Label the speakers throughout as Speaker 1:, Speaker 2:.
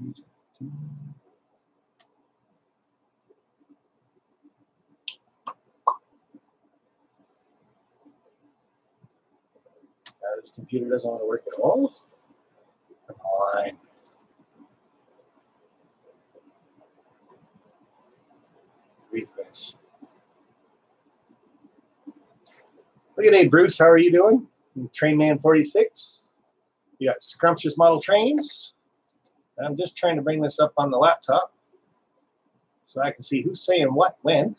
Speaker 1: Uh, this computer doesn't want to work at all. Come on. Refresh. Look at hey Bruce, how are you doing? Trainman 46. You got scrumptious model trains. I'm just trying to bring this up on the laptop so I can see who's saying what when,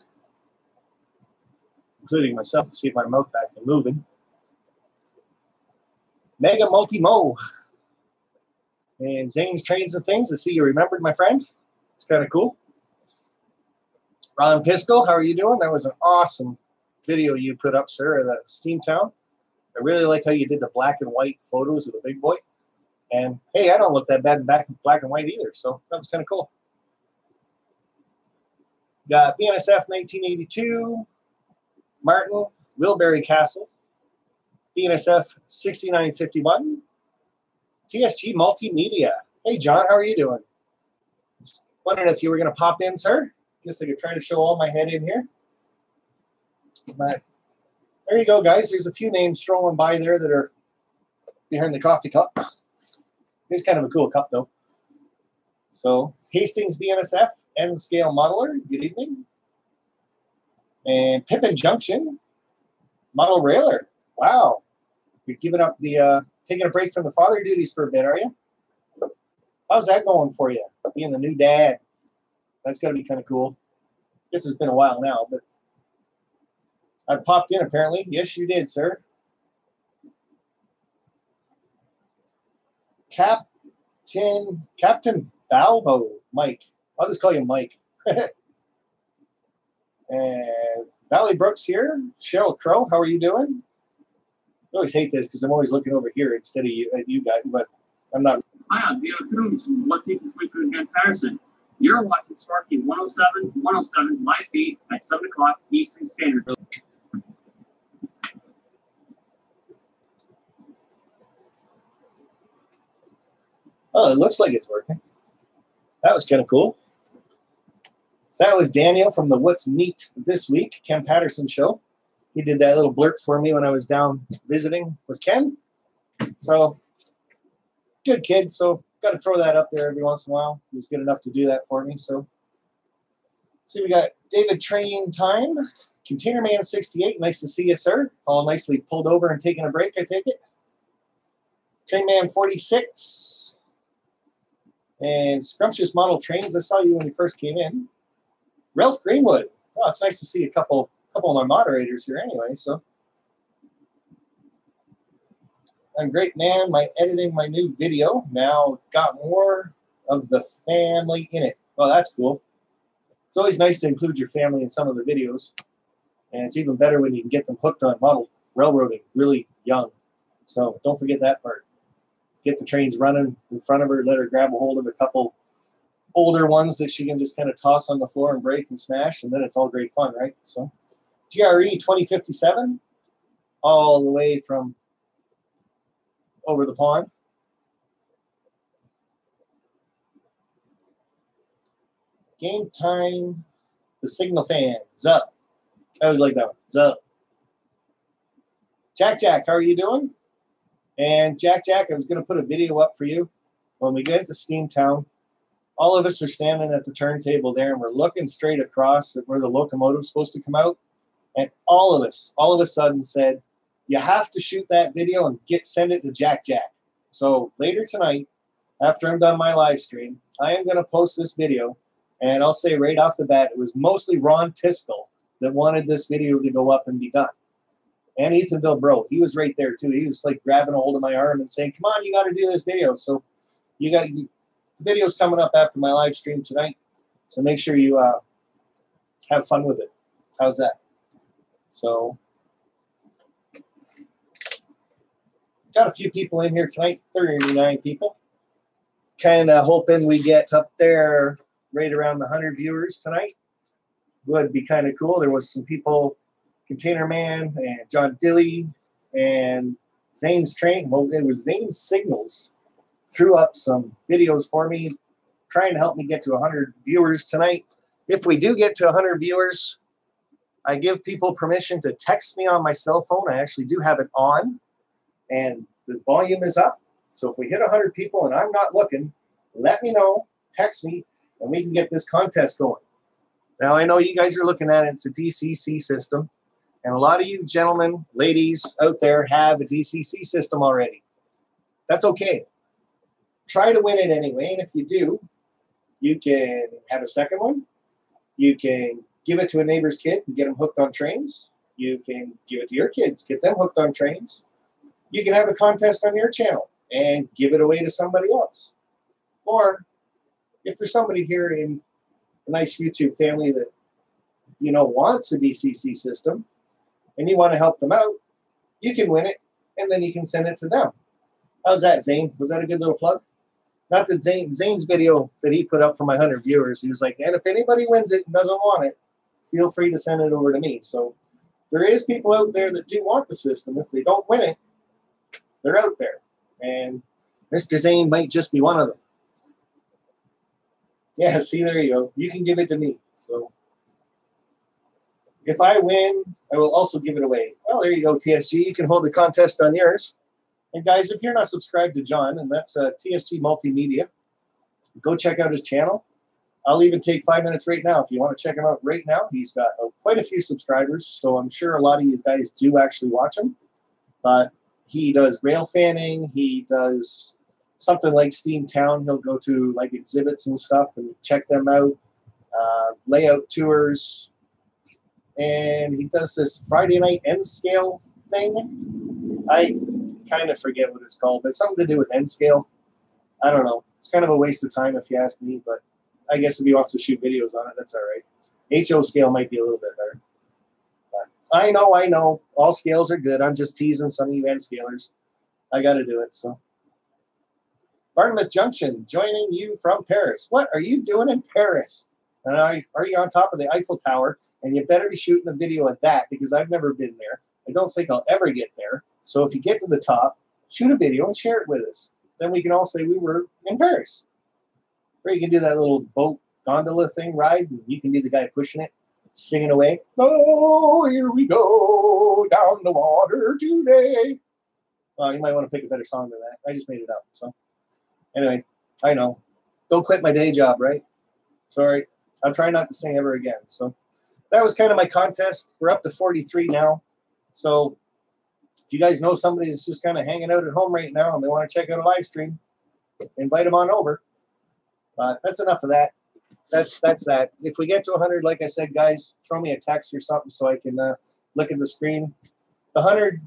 Speaker 1: including myself, see if my mouth actually moving. Mega Multi-Mo. And Zane's Trains and Things. I see you remembered, my friend. It's kind of cool. Ron Pisco, how are you doing? That was an awesome video you put up, sir, at Steamtown. I really like how you did the black and white photos of the big boy. And hey, I don't look that bad in back black and white either, so that was kind of cool. Got BNSF 1982, Martin, Wilbury Castle, BNSF 6951, TSG Multimedia. Hey, John, how are you doing? Just wondering if you were going to pop in, sir. Guess I could try to show all my head in here. But there you go, guys. There's a few names strolling by there that are behind the coffee cup. It's kind of a cool cup, though. So, Hastings BNSF, N Scale Modeler, good evening. And Pippin Junction, Model Railer. Wow. You're giving up the, uh, taking a break from the father duties for a bit, are you? How's that going for you? Being the new dad. That's got to be kind of cool. This has been a while now, but I popped in apparently. Yes, you did, sir. Captain Captain Balbo, Mike. I'll just call you Mike. and Valley Brooks here. Cheryl Crow, how are you doing? I always hate this because I'm always looking over here instead of you, at you guys, but I'm not.
Speaker 2: Hi, I'm Dino Coombs. Let's take this week against Patterson. You're watching Sparky 107 107 live feed at 7 o'clock Eastern Standard.
Speaker 1: Oh, it looks like it's working. That was kind of cool. So that was Daniel from the What's Neat This Week, Ken Patterson show. He did that little blurt for me when I was down visiting with Ken. So good kid. So got to throw that up there every once in a while. He was good enough to do that for me. So see, we got David Train Time, Container Man 68. Nice to see you, sir. All nicely pulled over and taking a break, I take it. Train Man 46 and Scrumptious Model Trains. I saw you when you first came in. Ralph Greenwood. Oh, it's nice to see a couple couple of my moderators here anyway. So I'm great man. My editing my new video now got more of the family in it. Well, that's cool. It's always nice to include your family in some of the videos. And it's even better when you can get them hooked on model railroading really young. So don't forget that part get the trains running in front of her, let her grab a hold of a couple older ones that she can just kind of toss on the floor and break and smash, and then it's all great fun, right? So, GRE 2057, all the way from over the pond. Game time, the signal fan, up. I always like that one. up. Jack Jack, how are you doing? And Jack Jack, I was going to put a video up for you. When we get to Steamtown, all of us are standing at the turntable there and we're looking straight across at where the locomotive's supposed to come out. And all of us, all of a sudden said, you have to shoot that video and get send it to Jack Jack. So later tonight, after I'm done my live stream, I am going to post this video. And I'll say right off the bat, it was mostly Ron Piskel that wanted this video to go up and be done and Ethanville Bro. He was right there too. He was like grabbing a hold of my arm and saying, "Come on, you got to do this video." So you got the video's coming up after my live stream tonight. So make sure you uh, have fun with it. How's that? So got a few people in here tonight. Thirty-nine people. Kind of hoping we get up there right around the hundred viewers tonight. Would be kind of cool. There was some people Container Man and John Dilly and Zane's Train. Well, it was Zane's Signals threw up some videos for me trying to help me get to 100 viewers tonight. If we do get to 100 viewers, I give people permission to text me on my cell phone. I actually do have it on, and the volume is up. So if we hit 100 people and I'm not looking, let me know, text me, and we can get this contest going. Now, I know you guys are looking at it, it's a DCC system, and a lot of you gentlemen, ladies out there have a DCC system already. That's okay. Try to win it anyway, and if you do, you can have a second one. You can give it to a neighbor's kid and get them hooked on trains. You can give it to your kids, get them hooked on trains. You can have a contest on your channel and give it away to somebody else. Or if there's somebody here in a nice YouTube family that you know wants a DCC system and you want to help them out, you can win it and then you can send it to them. How's that, Zane? Was that a good little plug? Not that Zane Zane's video that he put up for my hundred viewers. He was like, and if anybody wins it and doesn't want it, feel free to send it over to me. So there is people out there that do want the system. If they don't win it, they're out there. And Mr. Zane might just be one of them. Yeah, see, there you go. You can give it to me. So if I win, I will also give it away. Well, there you go, TSG. You can hold the contest on yours. And guys, if you're not subscribed to John, and that's uh, TSG Multimedia, go check out his channel. I'll even take five minutes right now if you want to check him out right now. He's got uh, quite a few subscribers, so I'm sure a lot of you guys do actually watch him. But he does rail fanning. He does something like Steamtown. He'll go to like exhibits and stuff and check them out. Uh, layout tours, and he does this Friday night N scale thing. I kind of forget what it's called, but something to do with N scale. I don't know. It's kind of a waste of time if you ask me, but I guess if he wants to shoot videos on it, that's all right. HO scale might be a little bit better. But I know, I know. All scales are good. I'm just teasing some of you N scalers. I got to do it. So, Barnabas Junction, joining you from Paris. What are you doing in Paris? And I are you on top of the Eiffel Tower? And you better be shooting a video at that because I've never been there. I don't think I'll ever get there. So if you get to the top, shoot a video and share it with us. Then we can all say we were in Paris. Or you can do that little boat gondola thing ride, and you can be the guy pushing it, singing away. Oh, here we go down the water today. Well, you might want to pick a better song than that. I just made it up. So anyway, I know. Don't quit my day job, right? Sorry. I'll try not to sing ever again. So that was kind of my contest. We're up to 43 now. So if you guys know somebody that's just kind of hanging out at home right now and they want to check out a live stream, invite them on over. But that's enough of that. That's that's that. If we get to 100, like I said, guys, throw me a text or something so I can uh, look at the screen. The 100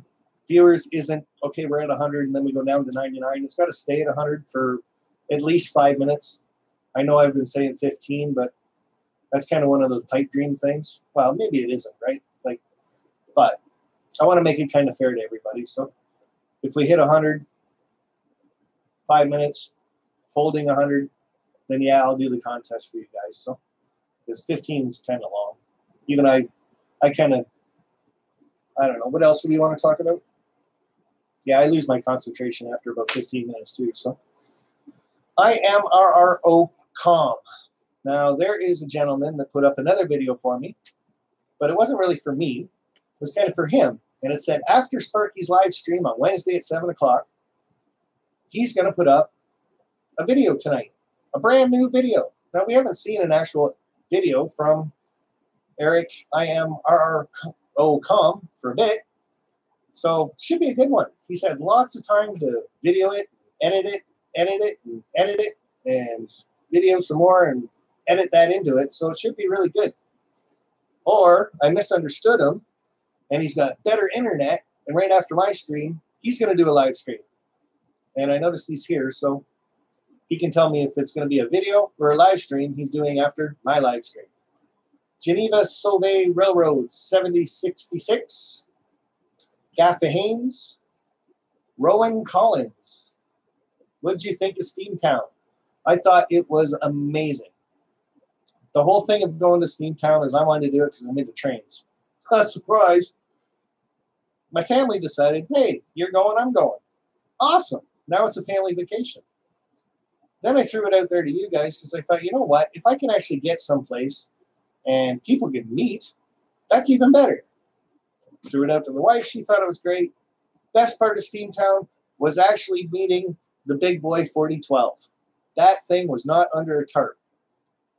Speaker 1: viewers isn't okay. We're at 100 and then we go down to 99. It's got to stay at 100 for at least five minutes. I know I've been saying 15, but that's kind of one of those pipe dream things. Well, maybe it isn't, right? Like, but I want to make it kind of fair to everybody. So if we hit 100, five minutes, holding 100, then yeah, I'll do the contest for you guys. So because 15 is kind of long. Even I, I kind of, I don't know. What else do we want to talk about? Yeah, I lose my concentration after about 15 minutes too. So I am RRO Calm. Now, there is a gentleman that put up another video for me, but it wasn't really for me. It was kind of for him. And it said, after Sparky's live stream on Wednesday at 7 o'clock, he's going to put up a video tonight, a brand new video. Now, we haven't seen an actual video from Eric I am for a bit. So, should be a good one. He's had lots of time to video it, edit it, edit it, and edit it, and video some more and edit that into it. So it should be really good. Or I misunderstood him and he's got better internet. And right after my stream, he's going to do a live stream. And I noticed he's here. So he can tell me if it's going to be a video or a live stream he's doing after my live stream. Geneva Sauve Railroad 7066. Gaffa Haynes. Rowan Collins. What did you think of Steamtown? I thought it was amazing the whole thing of going to Steamtown is I wanted to do it because I made the trains. Not surprised. My family decided, hey, you're going, I'm going. Awesome. Now it's a family vacation. then I threw it out there to you guys because I thought, you know what? If I can actually get someplace and people can meet, that's even better. Threw it out to the wife. She thought it was great. Best part of Steamtown was actually meeting the big boy 4012. That thing was not under a tarp.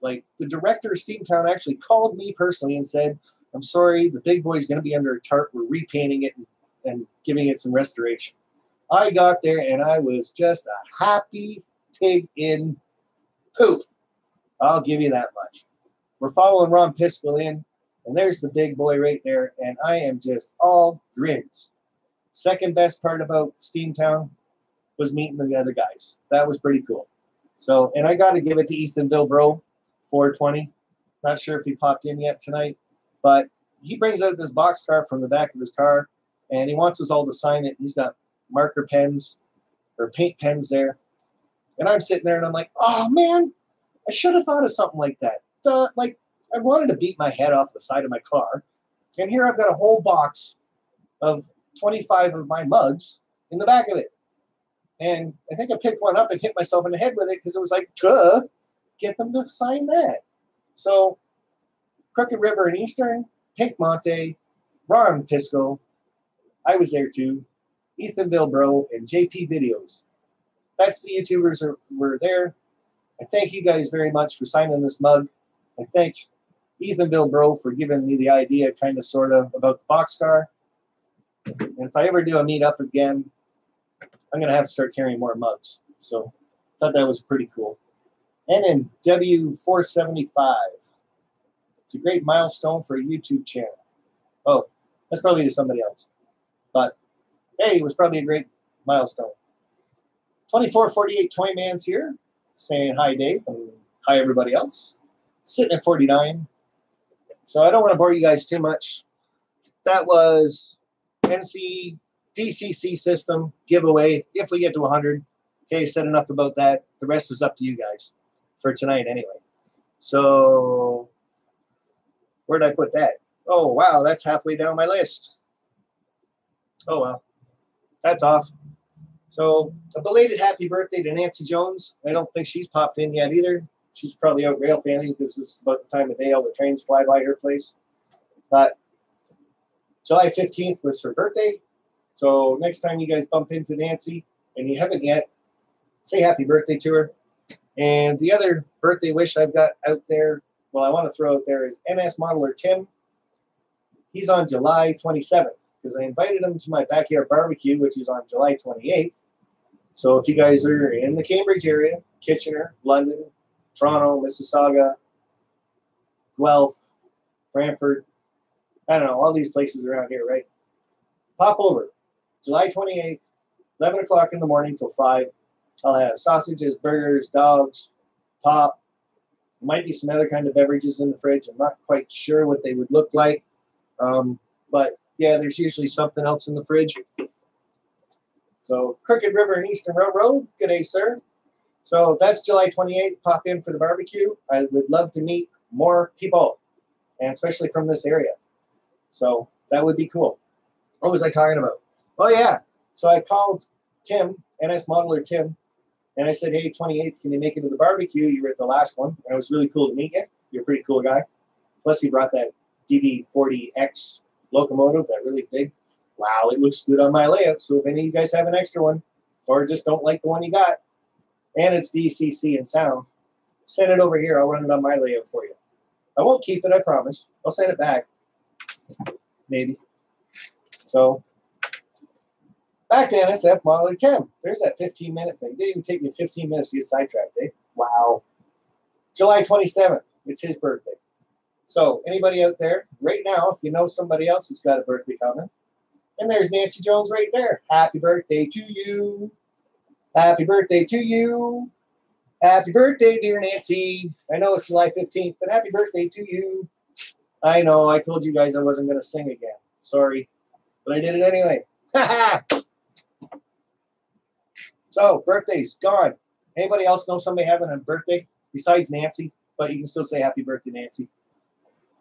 Speaker 1: Like the director of Steamtown actually called me personally and said, I'm sorry, the big boy's going to be under a tarp. We're repainting it and, and giving it some restoration. I got there and I was just a happy pig in poop. I'll give you that much. We're following Ron Piskel in, and there's the big boy right there, and I am just all grins. Second best part about Steamtown was meeting the other guys. That was pretty cool. So, and I got to give it to Ethan Bilbro, 420. Not sure if he popped in yet tonight, but he brings out this box car from the back of his car, and he wants us all to sign it. He's got marker pens or paint pens there. And I'm sitting there and I'm like, oh man, I should have thought of something like that. Duh, like, I wanted to beat my head off the side of my car. And here I've got a whole box of 25 of my mugs in the back of it. And I think I picked one up and hit myself in the head with it because it was like, duh, get them to sign that. So, Crooked River and Eastern, Pink Monte, Ron Pisco, I was there too, Ethan Bilbro, and JP Videos. That's the YouTubers that were there. I thank you guys very much for signing this mug. I thank Ethan Bilbro for giving me the idea, kind of, sort of, about the boxcar. And if I ever do a meetup again, I'm going to have to start carrying more mugs. So thought that was pretty cool. And in W475, it's a great milestone for a YouTube channel. Oh, that's probably to somebody else. But hey, it was probably a great milestone. 2448 Toy Man's here, saying hi, Dave, and hi, everybody else. Sitting at 49. So I don't want to bore you guys too much. That was NC DCC system giveaway if we get to 100. Okay, said enough about that. The rest is up to you guys for tonight anyway. So where did I put that? Oh, wow, that's halfway down my list. Oh, well, that's off. So a belated happy birthday to Nancy Jones. I don't think she's popped in yet either. She's probably out rail fanning because this is about the time of day all the trains fly by her place. But July 15th was her birthday. So next time you guys bump into Nancy and you haven't yet, say happy birthday to her. And the other birthday wish I've got out there, well, I want to throw out there is NS modeler Tim. He's on July 27th because I invited him to my backyard barbecue, which is on July 28th. So if you guys are in the Cambridge area, Kitchener, London, Toronto, Mississauga, Guelph, Brantford, I don't know, all these places around here, right? Pop over. July 28th, 11 o'clock in the morning till 5. I'll have sausages, burgers, dogs, pop. Might be some other kind of beverages in the fridge. I'm not quite sure what they would look like. Um, but yeah, there's usually something else in the fridge. So Crooked River and Eastern Railroad, good day, sir. So that's July 28th. Pop in for the barbecue. I would love to meet more people, and especially from this area. So that would be cool. What was I talking about? Oh yeah. So I called Tim, NS Modeler Tim, and I said, "Hey, 28th, can you make it to the barbecue? You were at the last one, and it was really cool to meet you. You're a pretty cool guy. Plus, he brought that DD40X locomotive, that really big. Wow, it looks good on my layout. So if any of you guys have an extra one, or just don't like the one you got, and it's DCC and sound, send it over here. I'll run it on my layout for you. I won't keep it, I promise. I'll send it back. Maybe. So back to NSF Modeler 10. There's that 15 minute thing. It didn't even take me 15 minutes to get sidetracked, eh? Wow. July 27th. It's his birthday. So, anybody out there right now, if you know somebody else who's got a birthday coming, and there's Nancy Jones right there. Happy birthday to you. Happy birthday to you. Happy birthday, dear Nancy. I know it's July 15th, but happy birthday to you. I know, I told you guys I wasn't going to sing again. Sorry. But I did it anyway. so, birthdays, gone. Anybody else know somebody having a birthday besides Nancy? But you can still say happy birthday, Nancy.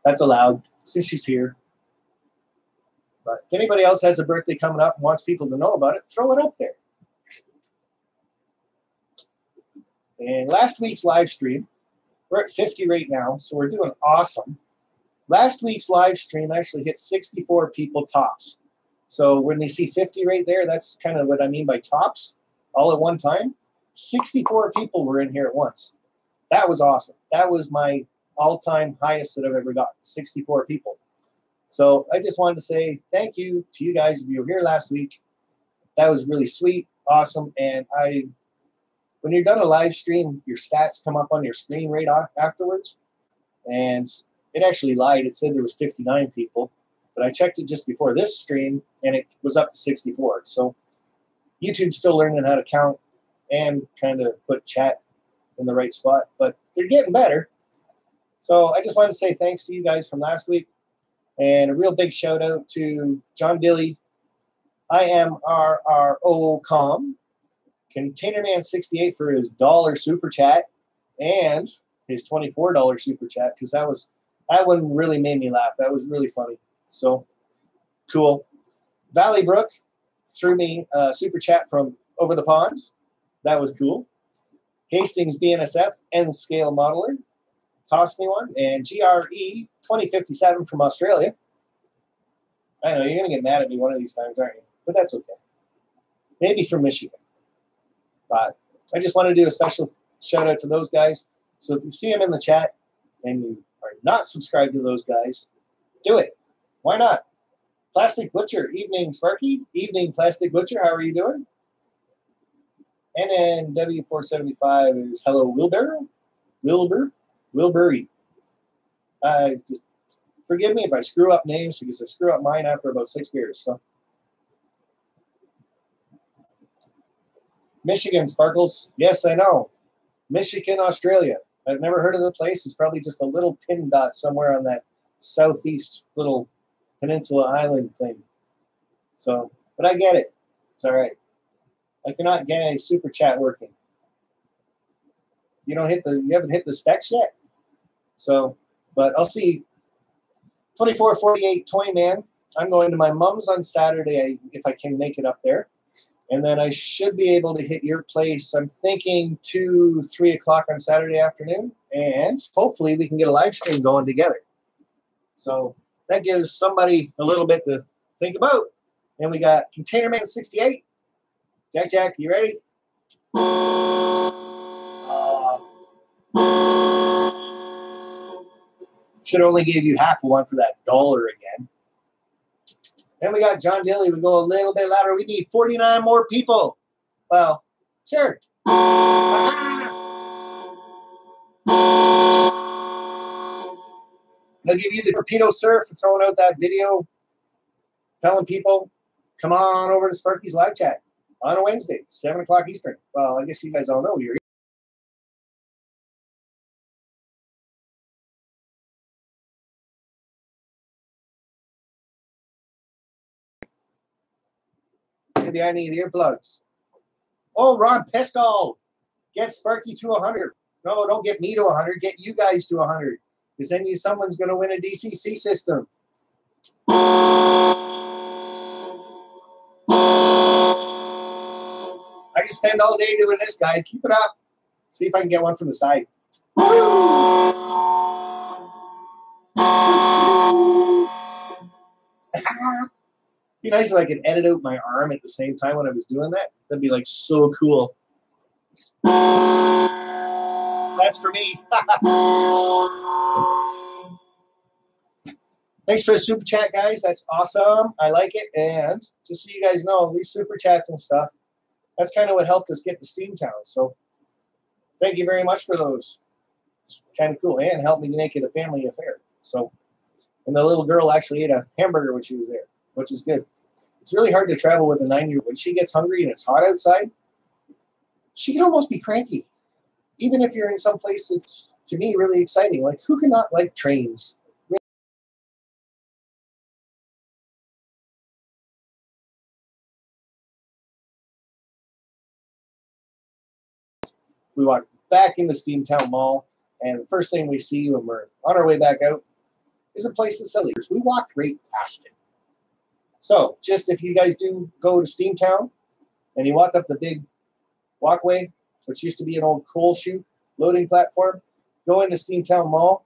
Speaker 1: That's allowed since she's here. But if anybody else has a birthday coming up and wants people to know about it, throw it up there. And last week's live stream, we're at 50 right now, so we're doing awesome. Last week's live stream actually hit 64 people tops. So when you see 50 right there, that's kind of what I mean by tops all at one time. 64 people were in here at once. That was awesome. That was my all time highest that I've ever gotten 64 people. So I just wanted to say thank you to you guys if you were here last week. That was really sweet, awesome, and I when you're done a live stream, your stats come up on your screen right off afterwards. And it actually lied. It said there was 59 people, but I checked it just before this stream and it was up to 64. So YouTube's still learning how to count and kind of put chat in the right spot, but they're getting better. So I just wanted to say thanks to you guys from last week. And a real big shout out to John Dilly, I am RRO.com, Containerman68 for his dollar super chat, and his $24 super chat, because that was that one really made me laugh. That was really funny. So cool. Valley Brook threw me a super chat from over the pond. That was cool. Hastings BNSF N scale modeler tossed me one, and GRE 2057 from Australia. I know you're gonna get mad at me one of these times, aren't you? But that's okay. Maybe from Michigan. But I just want to do a special shout out to those guys. So if you see them in the chat and you are not subscribed to those guys, do it. Why not? Plastic Butcher, evening Sparky, evening Plastic Butcher. How are you doing? NNW475 is hello Wilbur, Wilbur, Wilbury. Uh, just forgive me if I screw up names because I screw up mine after about six beers. So. Michigan Sparkles. Yes, I know. Michigan, Australia. I've never heard of the place. It's probably just a little pin dot somewhere on that southeast little peninsula island thing. So, but I get it. It's all right. I cannot get any super chat working. You don't hit the. You haven't hit the specs yet. So, but I'll see. 2448 Toy Man. I'm going to my mom's on Saturday if I can make it up there. And then I should be able to hit your place. I'm thinking two, three o'clock on Saturday afternoon. And hopefully we can get a live stream going together. So that gives somebody a little bit to think about. And we got Container Man 68. Jack Jack, you ready? Uh, should only give you half one for that dollar again. Then we got John Dilly. We go a little bit louder. We need 49 more people. Well, sure. I'll give you the torpedo surf for throwing out that video, telling people, come on over to Sparky's live chat on a Wednesday, 7 o'clock Eastern. Well, I guess you guys all know you're Maybe I need earplugs. Oh, Ron Pescal, get Sparky to 100. No, don't get me to 100. Get you guys to 100. Because then you, someone's going to win a DCC system. I can spend all day doing this, guys. Keep it up. See if I can get one from the side. be nice if I could edit out my arm at the same time when I was doing that. That'd be like so cool. That's for me. Thanks for the super chat, guys. That's awesome. I like it. And just so you guys know, these super chats and stuff, that's kind of what helped us get the Steamtown. So thank you very much for those. It's kind of cool. And helped me make it a family affair. So, and the little girl actually ate a hamburger when she was there which is good. It's really hard to travel with a nine year old. When she gets hungry and it's hot outside, she can almost be cranky. Even if you're in some place that's, to me, really exciting. Like, who cannot like trains? We walk back into Steamtown Mall, and the first thing we see when we're on our way back out is a place that sells We walked right past it. So, just if you guys do go to Steamtown and you walk up the big walkway which used to be an old coal chute loading platform. Go into Steamtown Mall.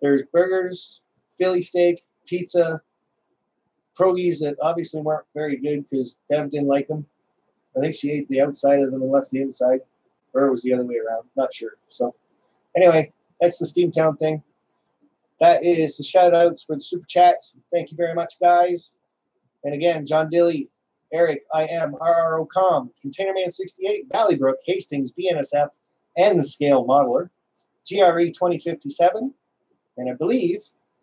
Speaker 1: There's burgers, Philly steak, pizza, pierogies that obviously weren't very good because Bev didn't like them. I think she ate the outside of them and left the inside, or it was the other way around. Not sure. So, anyway, that's the Steamtown thing. That is the shout outs for the super chats. Thank you very much, guys. And again, John Dilly, Eric, I am RROCOM, Containerman68, Valleybrook, Hastings, BNSF, and the Scale Modeler, GRE 2057. And I believe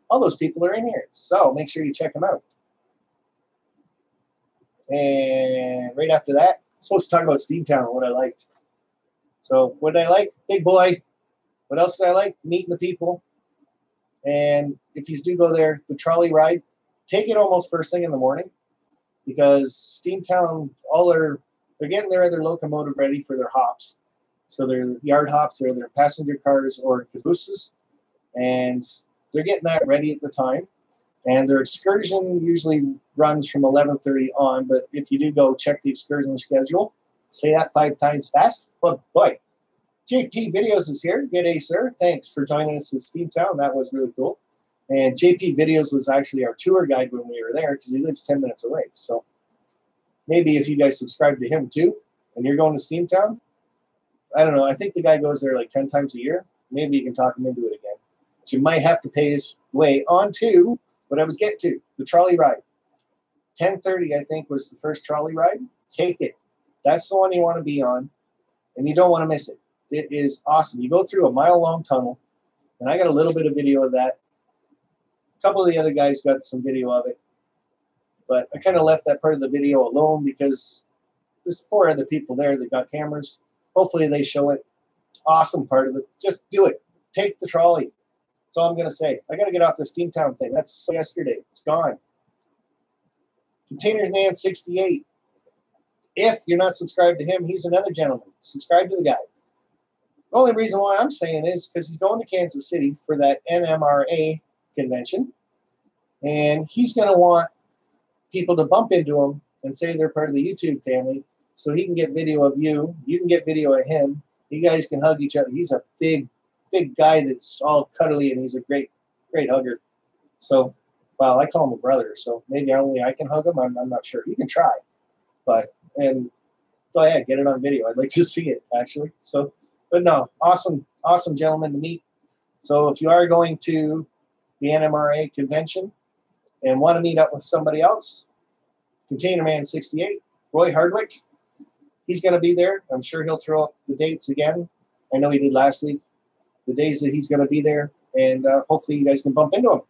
Speaker 1: all those people are in here. So make sure you check them out. And right after that, I'm supposed to talk about Steamtown and what I liked. So what did I like? Big boy. What else did I like? Meeting the people. And if you do go there, the trolley ride, take it almost first thing in the morning because Steamtown, all their they're getting their other locomotive ready for their hops. So their yard hops are their passenger cars or cabooses, and they're getting that ready at the time. And their excursion usually runs from 11:30 on. But if you do go check the excursion schedule, say that five times fast. But boy, JP Videos is here. Good day, sir. Thanks for joining us in Steamtown. That was really cool. And JP Videos was actually our tour guide when we were there because he lives 10 minutes away. So maybe if you guys subscribe to him too, and you're going to Steamtown, I don't know. I think the guy goes there like 10 times a year. Maybe you can talk him into it again. But you might have to pay his way on to what I was getting to the trolley ride. 10:30, I think, was the first trolley ride. Take it. That's the one you want to be on, and you don't want to miss it. It is awesome. You go through a mile long tunnel, and I got a little bit of video of that. Couple of the other guys got some video of it, but I kind of left that part of the video alone because there's four other people there that got cameras. Hopefully, they show it. Awesome part of it. Just do it. Take the trolley. That's all I'm gonna say. I gotta get off the Steamtown thing. That's yesterday. It's gone. Containers Man 68. If you're not subscribed to him, he's another gentleman. Subscribe to the guy. The only reason why I'm saying is because he's going to Kansas City for that NMRA convention, and he's going to want people to bump into him and say they're part of the YouTube family, so he can get video of you. You can get video of him. You guys can hug each other. He's a big, big guy that's all cuddly, and he's a great, great hugger. So, well, I call him a brother, so maybe only I can hug him. I'm, I'm not sure. You can try, but and go ahead, get it on video. I'd like to see it actually. So but no, awesome, awesome gentleman to meet. So if you are going to the NMRA convention and want to meet up with somebody else, Container Man 68, Roy Hardwick, he's going to be there. I'm sure he'll throw up the dates again. I know he did last week. The days that he's going to be there, and uh, hopefully you guys can bump into him.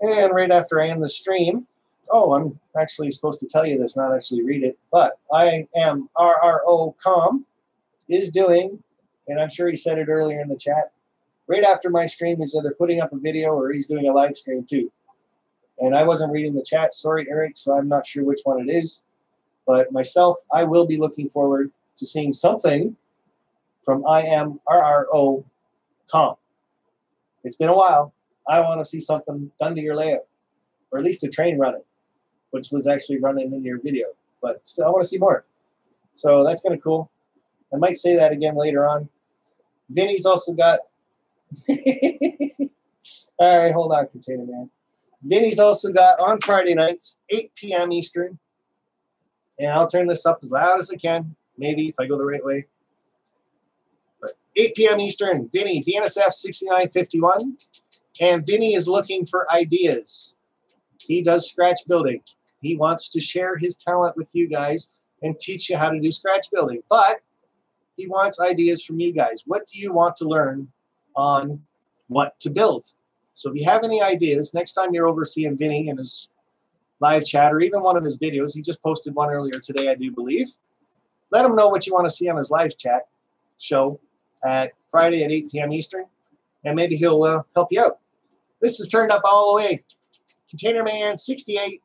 Speaker 1: And right after I end the stream, oh, I'm actually supposed to tell you this, not actually read it, but I am RRO.com is doing, and I'm sure he said it earlier in the chat, right after my stream, he's either putting up a video or he's doing a live stream too. And I wasn't reading the chat, sorry, Eric, so I'm not sure which one it is. But myself, I will be looking forward to seeing something from IMRRO.com. It's been a while. I want to see something done to your layout, or at least a train running, which was actually running in your video. But still, I want to see more. So that's kind of cool. I might say that again later on. Vinny's also got. All right, hold on, Container Man. Vinny's also got on Friday nights, 8 p.m. Eastern. And I'll turn this up as loud as I can, maybe if I go the right way. But 8 p.m. Eastern, Vinny, BNSF 6951. And Vinny is looking for ideas. He does scratch building. He wants to share his talent with you guys and teach you how to do scratch building. But he wants ideas from you guys. What do you want to learn on what to build? So if you have any ideas, next time you're overseeing Vinny in his live chat or even one of his videos, he just posted one earlier today, I do believe. Let him know what you want to see on his live chat show at Friday at 8 p.m. Eastern, and maybe he'll uh, help you out. This is turned up all the way. Container Man 68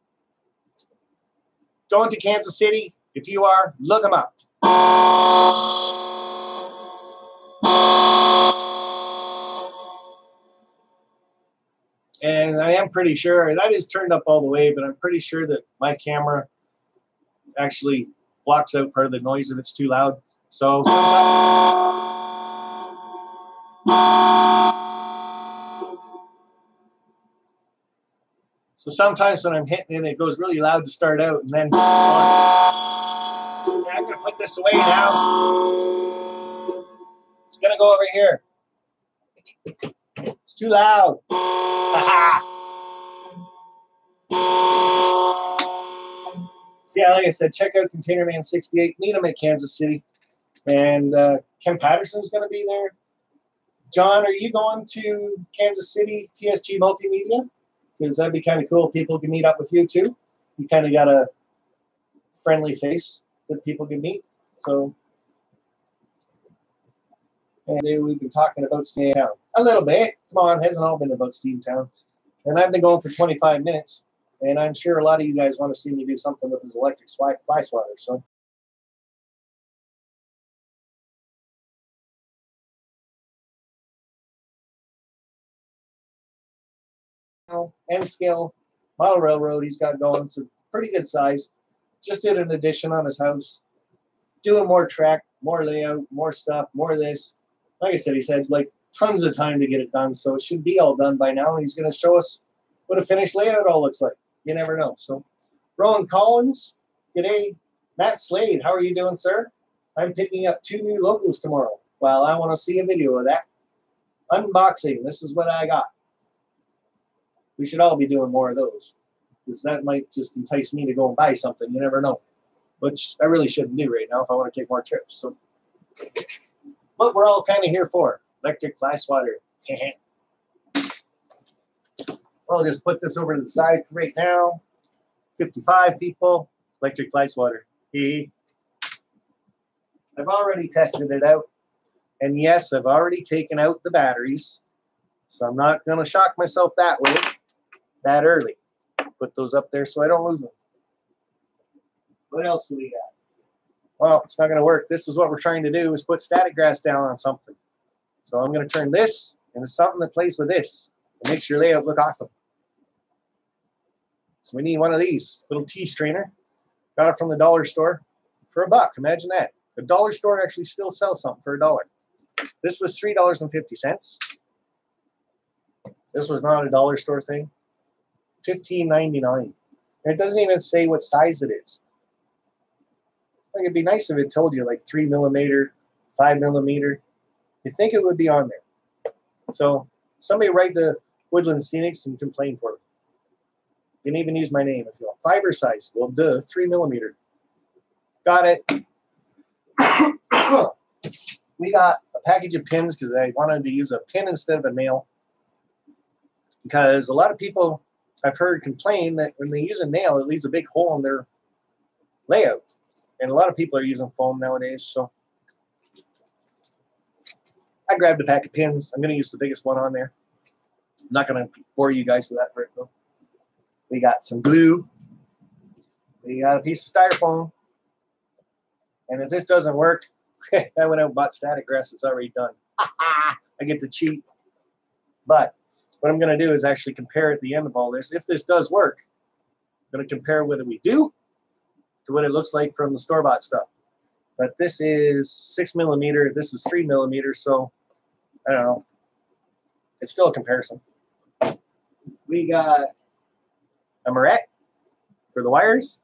Speaker 1: going to Kansas City. If you are, look him up. I am pretty sure that is turned up all the way, but I'm pretty sure that my camera actually blocks out part of the noise if it's too loud. So so sometimes when I'm hitting it, it goes really loud to start out, and then I'm gonna put this away now. It's gonna go over here. It's too loud. So yeah, like I said, check out Container Man 68. Meet him at Kansas City. And uh, Ken Patterson's going to be there. John, are you going to Kansas City TSG Multimedia? Because that'd be kind of cool. People can meet up with you too. You kind of got a friendly face that people can meet. So, and we've been talking about Steamtown a little bit. Come on, hasn't all been about Steamtown. And I've been going for 25 minutes. And I'm sure a lot of you guys want to see me do something with this electric fly, fly swatter. So and scale model railroad he's got going. It's a pretty good size. Just did an addition on his house. Doing more track, more layout, more stuff, more this. Like I said, he's had like tons of time to get it done. So it should be all done by now. And he's going to show us what a finished layout all looks like. You never know. So Rowan Collins, g'day. Matt Slade, how are you doing, sir? I'm picking up two new logos tomorrow. Well, I want to see a video of that. Unboxing. This is what I got. We should all be doing more of those. Because that might just entice me to go and buy something. You never know. Which I really shouldn't do right now if I want to take more trips. So what we're all kind of here for. Electric fly swatter. I'll just put this over to the side for right now. 55 people. Electric fly swatter. I've already tested it out. And yes, I've already taken out the batteries. So I'm not going to shock myself that way, that early. Put those up there so I don't lose them. What else do we got? Well, it's not going to work. This is what we're trying to do is put static grass down on something. So I'm going to turn this into something that plays with this. It makes your layout look awesome. So we need one of these, little tea strainer. Got it from the dollar store for a buck. Imagine that. The dollar store actually still sells something for a dollar. This was $3.50. This was not a dollar store thing. $15.99. And it doesn't even say what size it is. Like it'd be nice if it told you like three millimeter, five millimeter. You think it would be on there. So somebody write to Woodland Scenics and complain for me. You can even use my name if you want. Fiber size. Well, duh, three millimeter. Got it. we got a package of pins because I wanted to use a pin instead of a nail. Because a lot of people I've heard complain that when they use a nail, it leaves a big hole in their layout. And a lot of people are using foam nowadays. So I grabbed a pack of pins. I'm going to use the biggest one on there. I'm not going to bore you guys with that right now. We got some glue. We got a piece of styrofoam. And if this doesn't work, I went out and bought static grass. It's already done. I get to cheat. But what I'm going to do is actually compare at the end of all this. If this does work, I'm going to compare whether we do to what it looks like from the store-bought stuff. But this is six millimeter. This is three millimeter. So I don't know. It's still a comparison. We got a Marrette for the wires.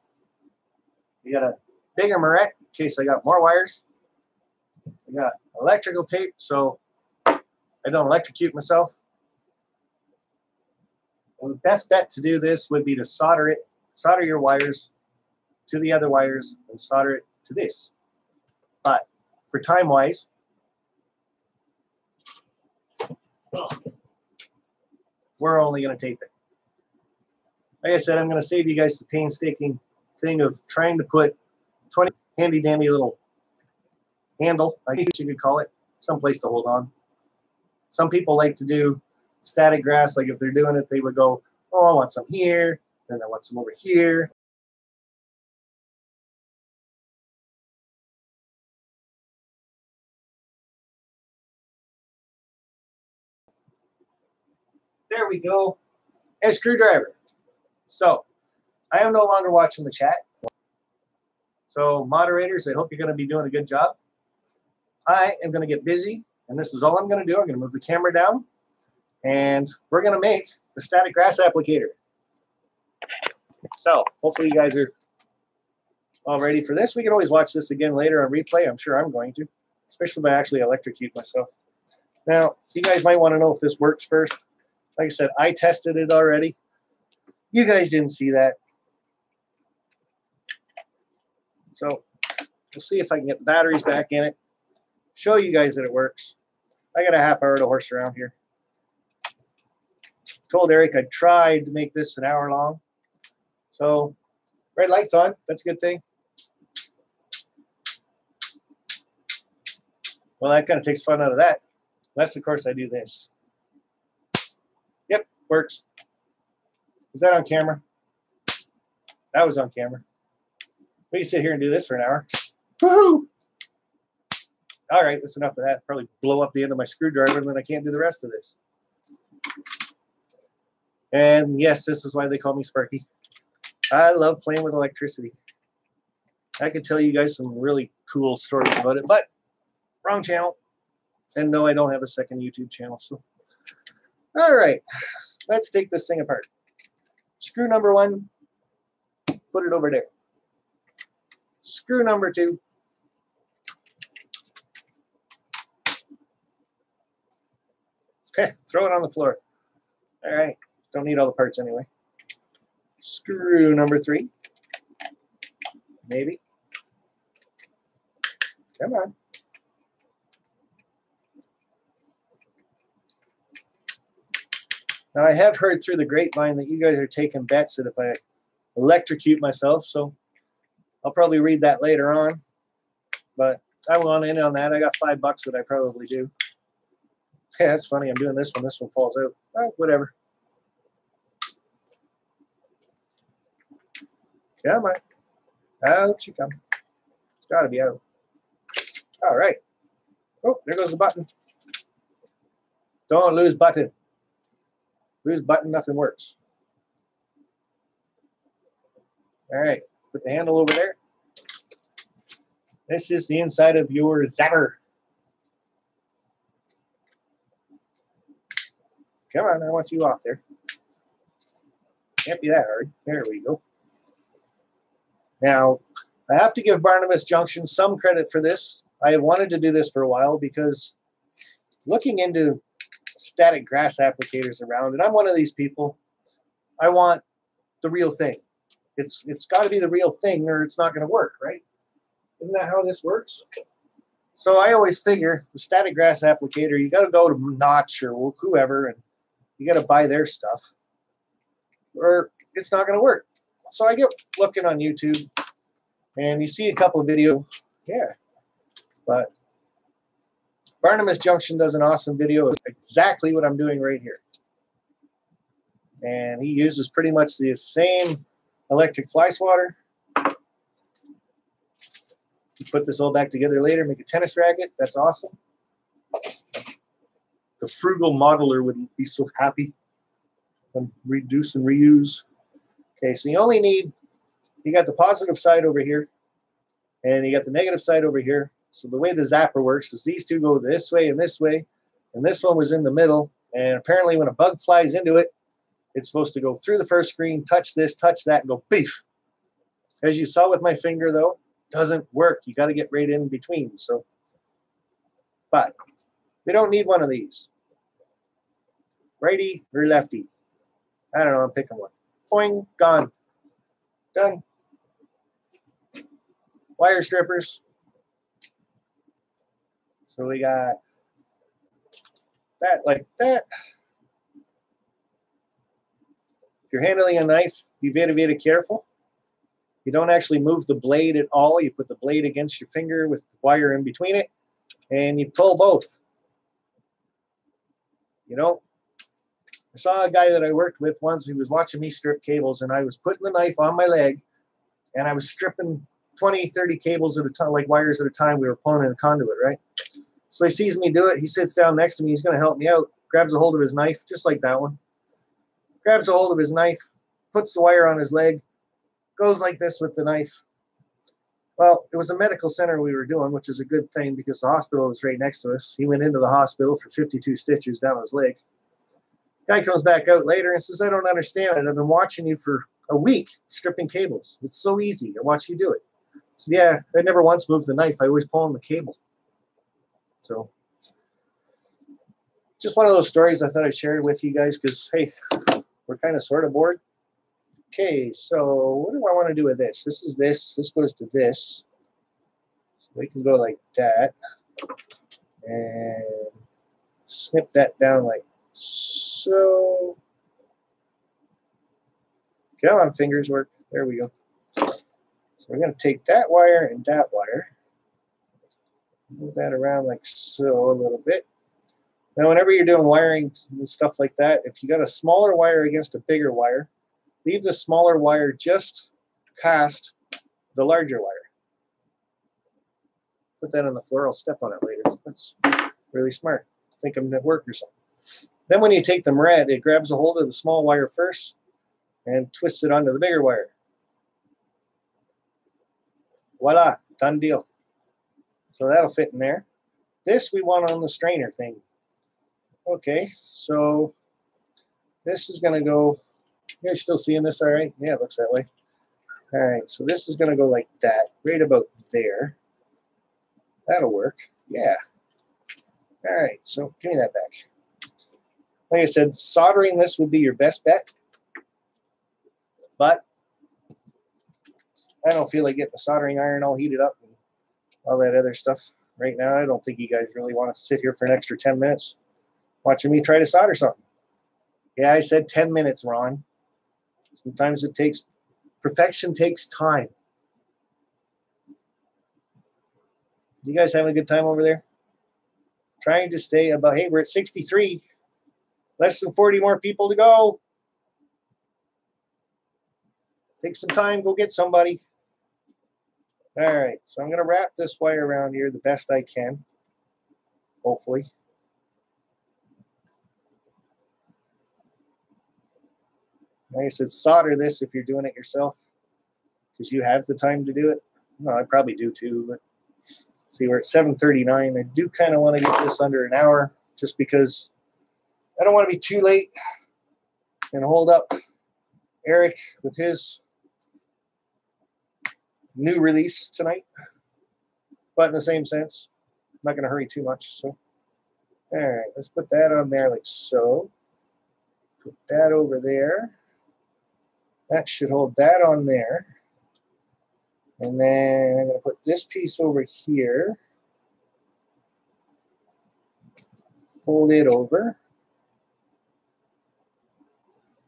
Speaker 1: We got a bigger Marrette in case I got more wires. We got electrical tape so I don't electrocute myself. And the best bet to do this would be to solder it, solder your wires to the other wires and solder it to this. But for time wise, we're only going to tape it like I said, I'm going to save you guys the painstaking thing of trying to put 20 handy dandy little handle, I guess you could call it, someplace to hold on. Some people like to do static grass, like if they're doing it, they would go, oh, I want some here, then I want some over here. There we go. And screwdriver. So I am no longer watching the chat. So moderators, I hope you're going to be doing a good job. I am going to get busy, and this is all I'm going to do. I'm going to move the camera down, and we're going to make the static grass applicator. So hopefully you guys are all ready for this. We can always watch this again later on replay. I'm sure I'm going to, especially if I actually electrocute myself. Now, you guys might want to know if this works first. Like I said, I tested it already. You guys didn't see that. So we'll see if I can get the batteries back in it. Show you guys that it works. I got a half hour to horse around here. Told Eric I tried to make this an hour long. So red light's on. That's a good thing. Well, that kind of takes fun out of that. Unless, of course, I do this. Yep, works. Was that on camera? That was on camera. We can sit here and do this for an hour. Woohoo! All right, that's enough of that. Probably blow up the end of my screwdriver and then I can't do the rest of this. And yes, this is why they call me Sparky. I love playing with electricity. I could tell you guys some really cool stories about it, but wrong channel. And no, I don't have a second YouTube channel. So, all right, let's take this thing apart. Screw number one, put it over there. Screw number two. Okay, throw it on the floor. All right, don't need all the parts anyway. Screw number three. Maybe. Come on. Now, I have heard through the grapevine that you guys are taking bets that if I electrocute myself, so I'll probably read that later on. But I won't in on that. I got five bucks that I probably do. Yeah, that's funny. I'm doing this one. This one falls out. Oh, whatever. Come on. Out you come. It's got to be out. All right. Oh, there goes the button. Don't lose button. Lose button, nothing works. All right, put the handle over there. This is the inside of your zapper. Come on, I want you off there. Can't be that hard. There we go. Now, I have to give Barnabas Junction some credit for this. I have wanted to do this for a while because looking into static grass applicators around, and I'm one of these people. I want the real thing. It's it's got to be the real thing, or it's not going to work, right? Isn't that how this works? So I always figure the static grass applicator, you got to go to Noch or whoever, and you got to buy their stuff, or it's not going to work. So I get looking on YouTube, and you see a couple of videos, yeah, but Barnabas Junction does an awesome video. It's exactly what I'm doing right here. And he uses pretty much the same electric fly swatter. Put this all back together later, make a tennis racket. That's awesome. The frugal modeler would be so happy and reduce and reuse. Okay, so you only need, you got the positive side over here, and you got the negative side over here. So the way the zapper works is these two go this way and this way, and this one was in the middle. And apparently, when a bug flies into it, it's supposed to go through the first screen, touch this, touch that, and go beef. As you saw with my finger, though, doesn't work. You got to get right in between. So, but we don't need one of these. Righty or lefty? I don't know. I'm picking one. Boing, gone. Done. Wire strippers. So we got that like that. If you're handling a knife, be very, very careful. You don't actually move the blade at all. You put the blade against your finger with the wire in between it, and you pull both. You know, I saw a guy that I worked with once He was watching me strip cables, and I was putting the knife on my leg, and I was stripping 20, 30 cables at a time, like wires at a time. We were pulling in a conduit, right? So he sees me do it. He sits down next to me. He's going to help me out. Grabs a hold of his knife, just like that one. Grabs a hold of his knife, puts the wire on his leg, goes like this with the knife. Well, it was a medical center we were doing, which is a good thing because the hospital was right next to us. He went into the hospital for 52 stitches down his leg. Guy comes back out later and says, I don't understand it. I've been watching you for a week stripping cables. It's so easy. I watch you do it. So, yeah, I never once moved the knife. I always pull on the cable. So, just one of those stories I thought I'd share with you guys because, hey, we're kind of sort of bored. Okay, so what do I want to do with this? This is this. This goes to this. So we can go like that. And snip that down like so. Come on, fingers work. There we go. So we're going to take that wire and that wire. Move that around like so a little bit. Now, whenever you're doing wiring and stuff like that, if you got a smaller wire against a bigger wire, leave the smaller wire just past the larger wire. Put that on the floor. I'll step on it later. That's really smart. Think I'm at work or something. Then when you take the red, it grabs a hold of the small wire first and twists it onto the bigger wire. Voila, done deal. So that'll fit in there. This we want on the strainer thing. Okay, so this is going to go you guys still seeing this all right? Yeah, it looks that way. All right, so this is going to go like that, right about there. That'll work. Yeah. All right, so give me that back. Like I said, soldering this would be your best bet. But I don't feel like getting the soldering iron all heated up and all that other stuff right now. I don't think you guys really want to sit here for an extra 10 minutes watching me try to solder something. Yeah, I said 10 minutes, Ron. Sometimes it takes perfection takes time. You guys having a good time over there? Trying to stay about hey, we're at 63. Less than 40 more people to go. Take some time, go get somebody. All right, so I'm going to wrap this wire around here the best I can, hopefully. Like I said, solder this if you're doing it yourself because you have the time to do it. No, I probably do too, but see, we're at 7.39. I do kind of want to get this under an hour just because I don't want to be too late and hold up Eric with his new release tonight. But in the same sense, I'm not going to hurry too much. So, all right, let's put that on there like so. Put that over there. That should hold that on there. And then I'm going to put this piece over here. Fold it over.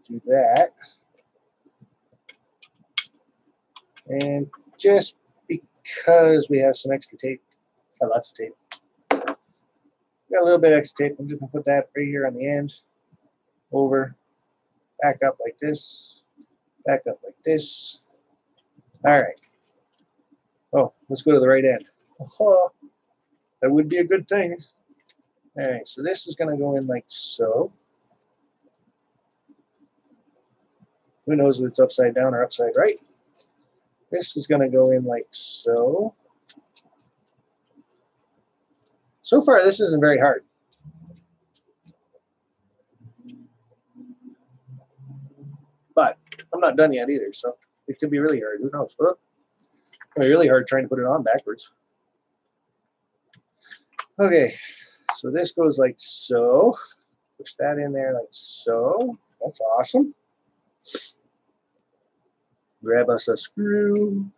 Speaker 1: Do that. And just because we have some extra tape, got lots of tape. Got a little bit extra tape. I'm just going to put that right here on the end. Over. Back up like this back up like this. All right. Oh, let's go to the right end. That would be a good thing. All right, so this is going to go in like so. Who knows if it's upside down or upside right? This is going to go in like so. So far, this isn't very hard. But I'm not done yet either, so it could be really hard. Who knows? Be really hard trying to put it on backwards. Okay, so this goes like so. Push that in there like so. That's awesome. Grab us a screw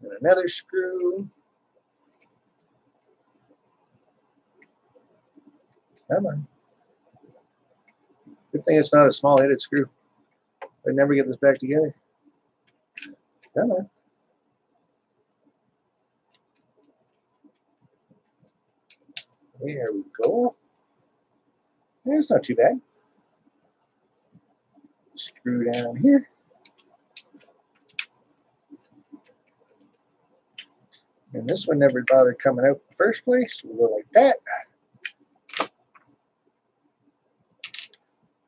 Speaker 1: and another screw. Come on. Good thing it's not a small headed screw. I'd never get this back together. Come on. There we go. It's not too bad. Screw down here. And this one never bothered coming out in the first place. We'll go like that.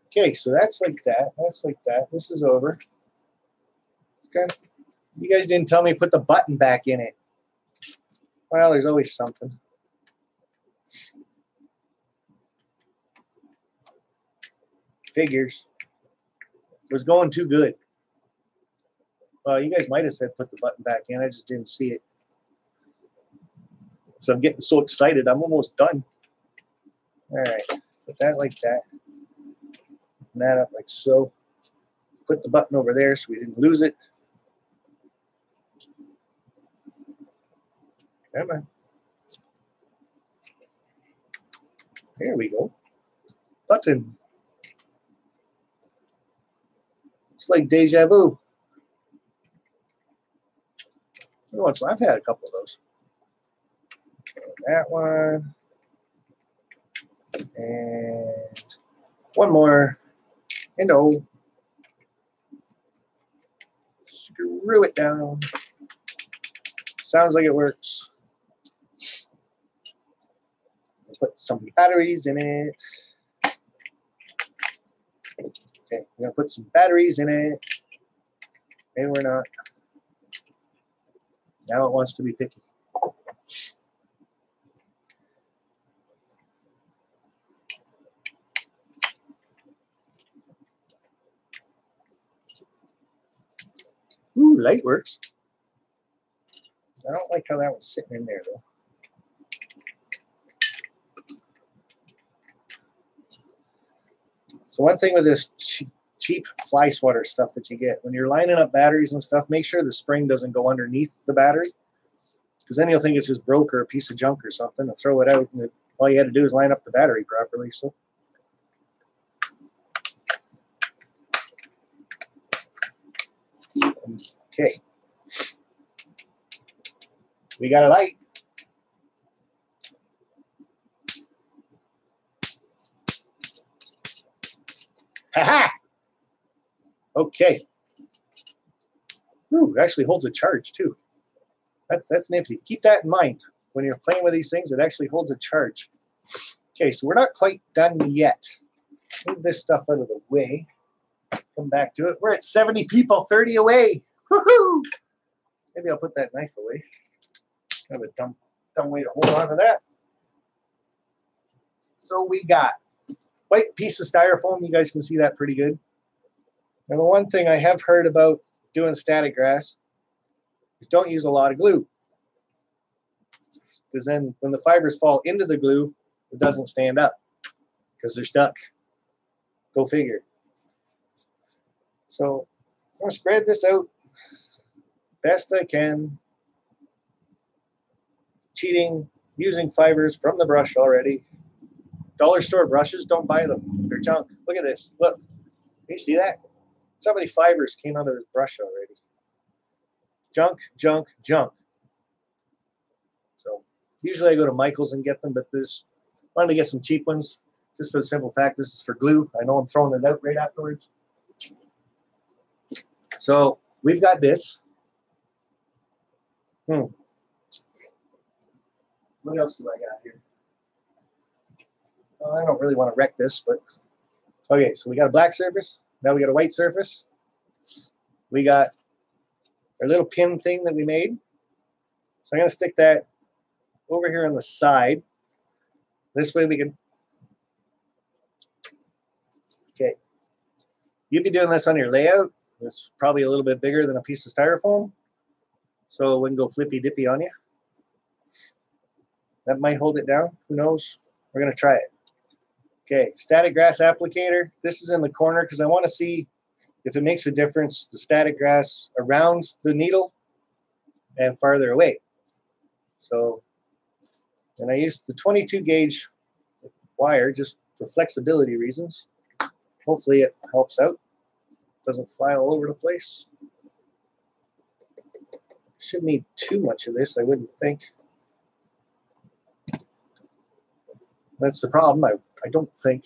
Speaker 1: Okay, so that's like that. That's like that. This is over. Kind You guys didn't tell me put the button back in it. Well, there's always something. Figures. It was going too good. Well, you guys might have said put the button back in. I just didn't see it. So I'm getting so excited. I'm almost done. All right. Put that like that. And that up like so. Put the button over there so we didn't lose it. Come on. There we go. Button. It's like deja vu. Once I've had a couple of those. That one. And one more. And oh. Screw it down. Sounds like it works. Put some batteries in it. Okay, we're gonna put some batteries in it. Maybe we're not. Now it wants to be picky. Light works. I don't like how that was sitting in there though. So one thing with this cheap, cheap fly swatter stuff that you get, when you're lining up batteries and stuff, make sure the spring doesn't go underneath the battery. Because then you'll think it's just broke or a piece of junk or something and throw it out. And it, all you had to do is line up the battery properly. So Okay. We got a light. Ha ha! Okay. Ooh, it actually holds a charge too. That's that's nifty. Keep that in mind when you're playing with these things. It actually holds a charge. Okay, so we're not quite done yet. Move this stuff out of the way. Come back to it. We're at 70 people, 30 away. Woohoo! Maybe I'll put that knife away. Kind of a dumb, dumb way to hold on to that. So we got white piece of styrofoam. You guys can see that pretty good. And the one thing I have heard about doing static grass is don't use a lot of glue. Because then when the fibers fall into the glue, it doesn't stand up because they're stuck. Go figure. So I'm going to spread this out best I can. Cheating, using fibers from the brush already. Dollar store brushes, don't buy them. They're junk. Look at this. Look. Can you see that? So many fibers came out of this brush already. Junk, junk, junk. So usually I go to Michael's and get them, but this wanted to get some cheap ones just for the simple fact this is for glue. I know I'm throwing it out right afterwards. So we've got this. Hmm. What else do I got here? I don't really want to wreck this, but okay, so we got a black surface. Now we got a white surface. We got our little pin thing that we made. So I'm going to stick that over here on the side. This way we can. Okay. You'd be doing this on your layout. It's probably a little bit bigger than a piece of styrofoam. So it wouldn't go flippy dippy on you. That might hold it down. Who knows? We're going to try it. Okay, static grass applicator. This is in the corner because I want to see if it makes a difference, the static grass around the needle and farther away. So, and I used the 22 gauge wire just for flexibility reasons. Hopefully it helps out. Doesn't fly all over the place. Shouldn't need too much of this, I wouldn't think. That's the problem. I, I don't think.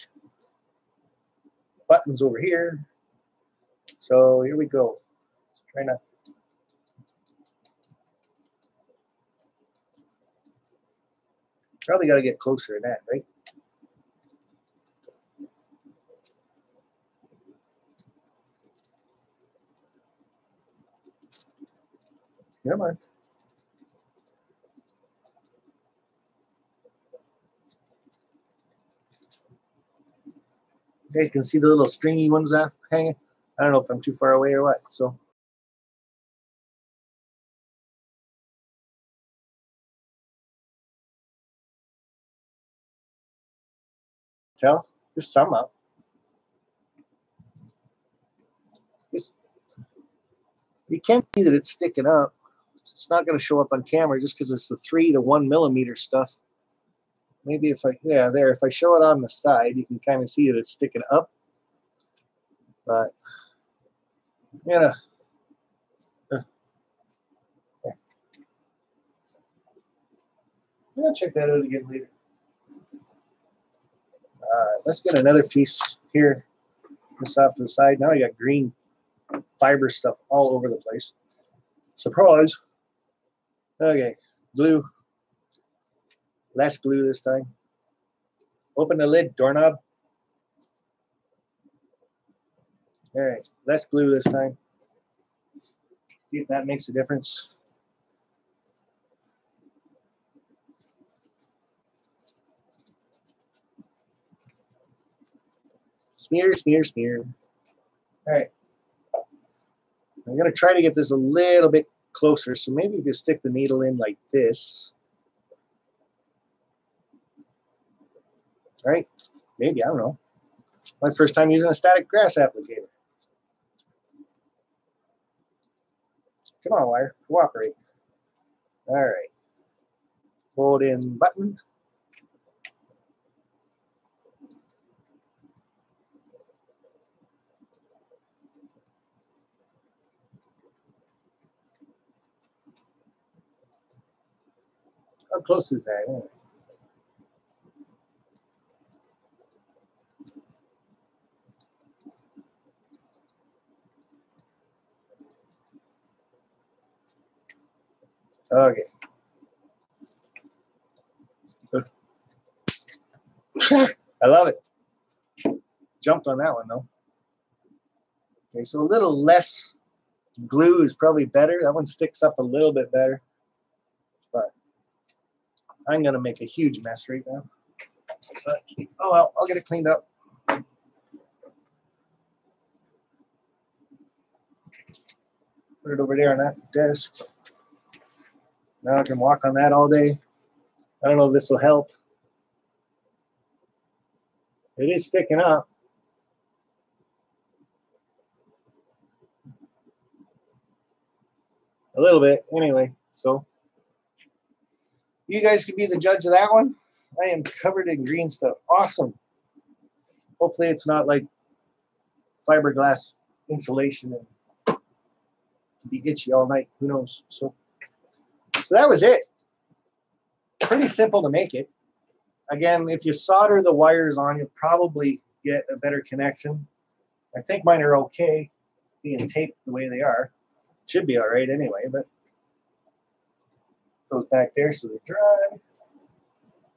Speaker 1: Buttons over here. So here we go. Trying to probably got to get closer to that, right? Come on. You guys can see the little stringy ones that hanging. I don't know if I'm too far away or what. So tell there's some up. Just, you can't see that it's sticking up. It's not going to show up on camera just because it's the three to one millimeter stuff. Maybe if I, yeah, there, if I show it on the side, you can kind of see that it's sticking up. But, you know, uh, yeah. Check that out again later. Uh, let's get another piece here. This off to the side. Now you got green fiber stuff all over the place. Surprise. Okay, glue. Less glue this time. Open the lid, doorknob. All right, less glue this time. See if that makes a difference. Smear, smear, smear. All right. I'm going to try to get this a little bit closer. So maybe if you stick the needle in like this. Right? Maybe, I don't know. My first time using a static grass applicator. Come on, wire. Cooperate. All right. Hold in button. How close is that? Oh. Okay. I love it. Jumped on that one though. Okay, so a little less glue is probably better. That one sticks up a little bit better. I'm going to make a huge mess right now. But, oh well, I'll get it cleaned up. Put it over there on that desk. Now I can walk on that all day. I don't know if this will help. It is sticking up. A little bit, anyway. So you guys can be the judge of that one. I am covered in green stuff. Awesome. Hopefully it's not like fiberglass insulation and be itchy all night. Who knows? So, so that was it. Pretty simple to make it. Again, if you solder the wires on, you'll probably get a better connection. I think mine are okay being taped the way they are. Should be all right anyway, but goes back there so they're dry.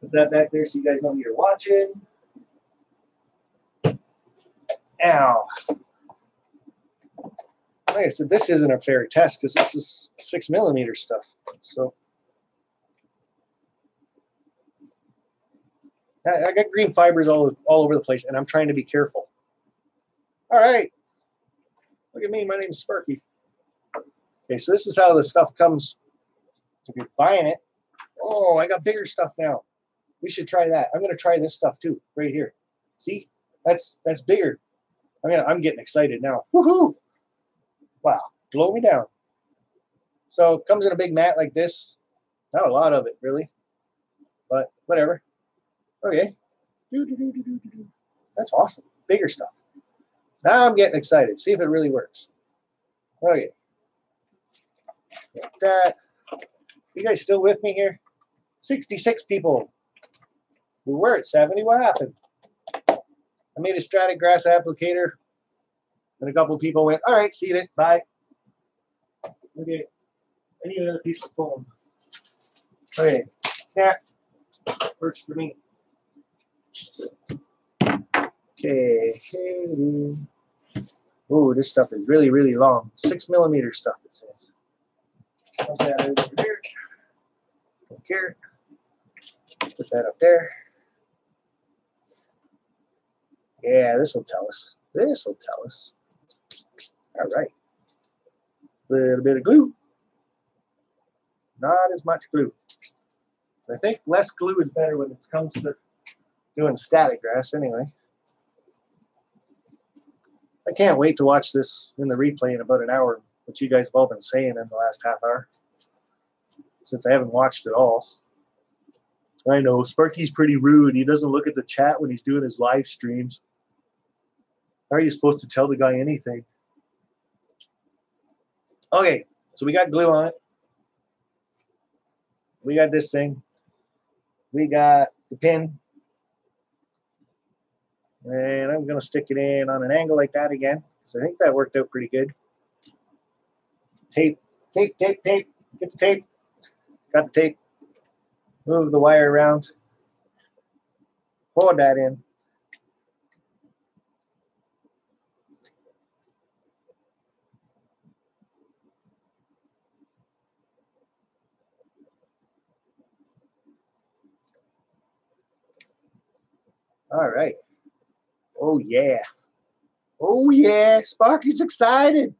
Speaker 1: Put that back there so you guys know you're watching. Ow. Like I said, this isn't a fair test because this is six millimeter stuff. So I, I got green fibers all, all over the place and I'm trying to be careful. All right. Look at me. My name's Sparky. Okay, so this is how the stuff comes if you're buying it. Oh, I got bigger stuff now. We should try that. I'm going to try this stuff too, right here. See, that's that's bigger. I mean, I'm getting excited now. Woohoo! Wow, blow me down. So it comes in a big mat like this. Not a lot of it, really, but whatever. Okay. That's awesome. Bigger stuff. Now I'm getting excited. See if it really works. Okay. Like that. You guys still with me here? 66 people. We were at 70. What happened? I made a static grass applicator. And a couple people went, all right, see it. Bye. Okay. I need another piece of foam. Okay. Snap. Works for me. Okay. Ooh, this stuff is really, really long. Six millimeter stuff, it says. There. Up here. Put that up there. Yeah, this will tell us. This will tell us. All right. Little bit of glue. Not as much glue. So I think less glue is better when it comes to doing static grass anyway. I can't wait to watch this in the replay in about an hour, what you guys have all been saying in the last half hour. Since I haven't watched it all. I know Sparky's pretty rude. He doesn't look at the chat when he's doing his live streams. How are you supposed to tell the guy anything? Okay, so we got glue on it. We got this thing. We got the pin. And I'm going to stick it in on an angle like that again. So I think that worked out pretty good. Tape, tape, tape, tape. Get the tape. Got the tape. Move the wire around. Hold that in. All right. Oh yeah. Oh yeah. Sparky's excited.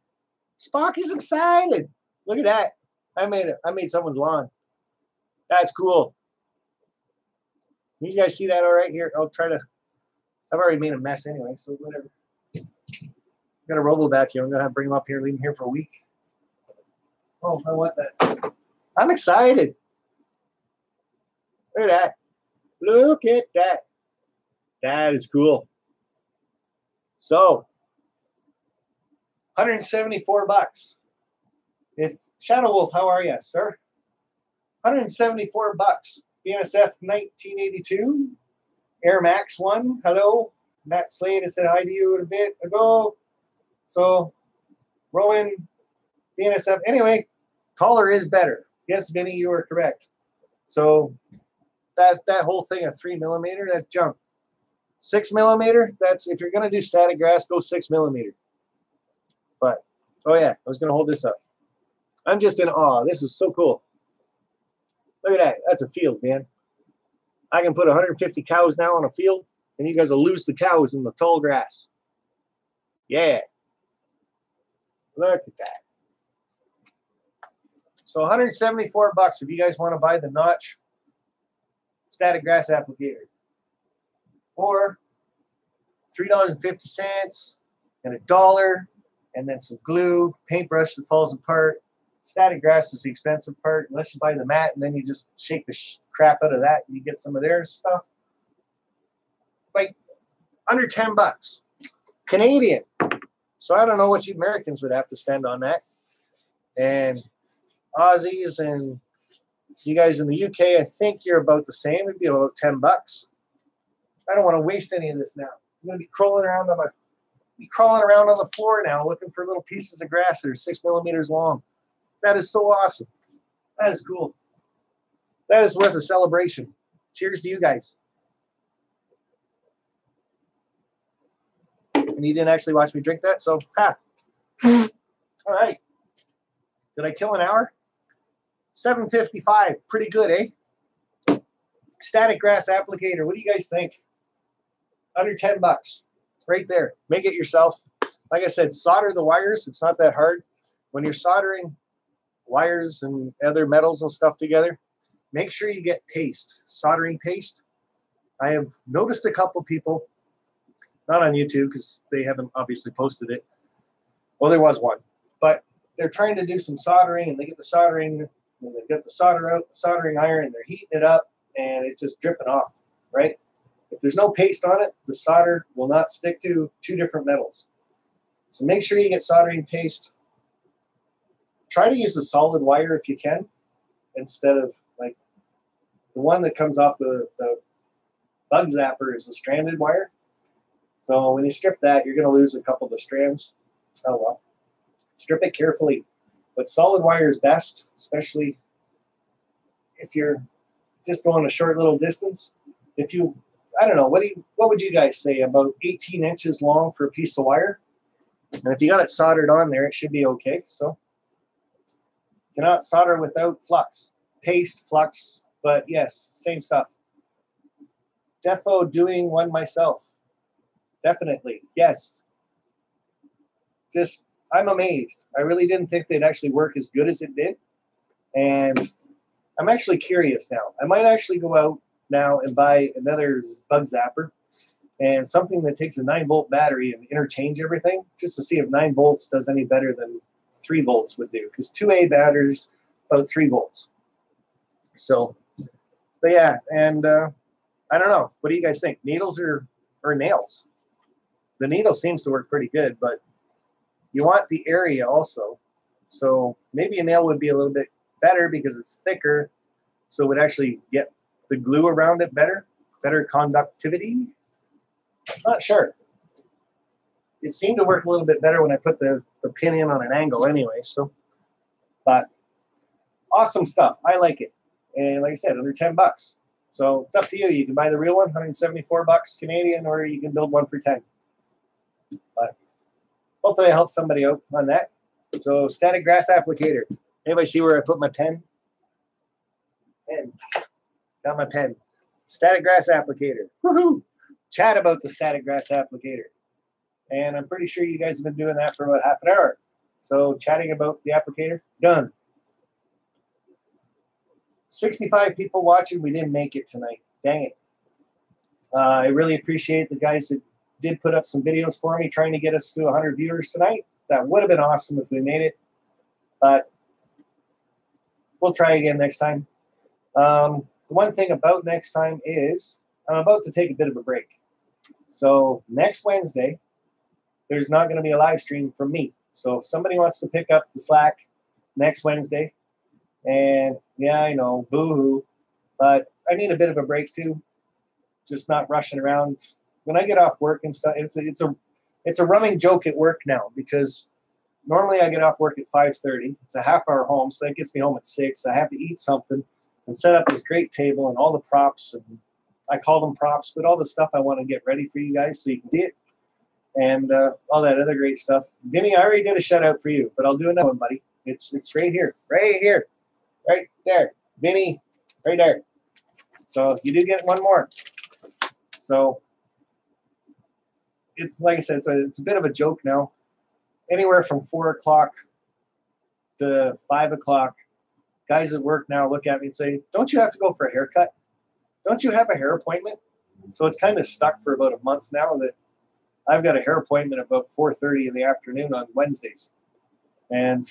Speaker 1: Sparky's excited. Look at that. I made it. I made someone's lawn. That's cool. You guys see that all right here? I'll try to. I've already made a mess anyway, so whatever. Got a robo vacuum. I'm gonna have to bring him up here, leave him here for a week. Oh, I want that. I'm excited. Look at that. Look at that. That is cool. So, 174 bucks. If Shadow Wolf, how are you, sir? 174 bucks. BNSF 1982. Air Max 1. Hello. Matt Slade has said hi to you a bit ago. So, Rowan, BNSF. Anyway, taller is better. Yes, Vinny, you are correct. So, that, that whole thing of three millimeter, that's junk. Six millimeter, that's if you're going to do static grass, go six millimeter. But, oh yeah, I was going to hold this up. I'm just in awe. This is so cool. Look at that. That's a field, man. I can put 150 cows now on a field, and you guys will lose the cows in the tall grass. Yeah. Look at that. So 174 bucks if you guys want to buy the Noch static grass applicator. Or $3.50 and a dollar, and then some glue, paintbrush that falls apart. Static grass is the expensive part, unless you buy the mat and then you just shake the sh- crap out of that and you get some of their stuff. Like under 10 bucks. Canadian. So I don't know what you Americans would have to spend on that. And Aussies and you guys in the UK, I think you're about the same. It'd be about 10 bucks. I don't want to waste any of this now. I'm going to be crawling around on my be crawling around on the floor now looking for little pieces of grass that are six millimeters long. That is so awesome. That is cool. That is worth a celebration. Cheers to you guys. And you didn't actually watch me drink that, so ha. All right. Did I kill an hour? 755. Pretty good, eh? Static grass applicator. What do you guys think? Under 10 bucks. Right there. Make it yourself. Like I said, solder the wires. It's not that hard. When you're soldering wires and other metals and stuff together, make sure you get paste, soldering paste. I have noticed a couple people, not on YouTube because they haven't obviously posted it. Well, there was one, but they're trying to do some soldering and they get the soldering and they get the solder out, the soldering iron, and they're heating it up and it's just dripping off, right? If there's no paste on it, the solder will not stick to two different metals. So make sure you get soldering paste. Try to use a solid wire if you can, instead of like the one that comes off the, the bug zapper is a stranded wire. So when you strip that, you're going to lose a couple of the strands. Oh well. Strip it carefully. But solid wire is best, especially if you're just going a short little distance. If you I don't know. What do you, what would you guys say? About 18 inches long for a piece of wire. And if you got it soldered on there, it should be okay. So Cannot solder without flux. Paste, flux, but yes, same stuff. Defo doing one myself. Definitely, yes. Just, I'm amazed. I really didn't think they'd actually work as good as it did. And I'm actually curious now. I might actually go out now and buy another bug zapper and something that takes a 9 volt battery and interchange everything just to see if 9 volts does any better than 3 volts would do because 2A batteries about 3 volts. So, but yeah, and uh, I don't know. What do you guys think? Needles or, or nails? The needle seems to work pretty good, but you want the area also. So maybe a nail would be a little bit better because it's thicker, so it would actually get the glue around it better, better conductivity. Not sure. It seemed to work a little bit better when I put the, the pin in on an angle anyway. So, but awesome stuff. I like it. And like I said, under 10 bucks. So it's up to you. You can buy the real one, 174 bucks Canadian, or you can build one for 10. But hopefully I help somebody out on that. So static grass applicator. Anybody see where I put my pen? Pen. Got my pen. Static grass applicator. Woohoo! Chat about the static grass applicator. And I'm pretty sure you guys have been doing that for about half an hour. So chatting about the applicator, done. 65 people watching. We didn't make it tonight. Dang it. Uh, I really appreciate the guys that did put up some videos for me trying to get us to 100 viewers tonight. That would have been awesome if we made it. But we'll try again next time. Um, the one thing about next time is I'm about to take a bit of a break. So next Wednesday, there's not going to be a live stream from me. So if somebody wants to pick up the slack next Wednesday, and yeah, I know, boo-hoo, but I need a bit of a break too. Just not rushing around. When I get off work and stuff, it's a, it's a it's a running joke at work now because normally I get off work at 5:30. It's a half hour home, so that gets me home at six. I have to eat something and set up this great table and all the props and I call them props, but all the stuff I want to get ready for you guys so you can see it and uh, all that other great stuff. Vinny, I already did a shout out for you, but I'll do another one, buddy. It's it's right here, right here, right there, Vinny, right there. So you do get one more. So it's like I said, it's a it's a bit of a joke now. Anywhere from four o'clock to five o'clock, guys at work now look at me and say, "Don't you have to go for a haircut? Don't you have a hair appointment?" So it's kind of stuck for about a month now that I've got a hair appointment about 4:30 in the afternoon on Wednesdays, and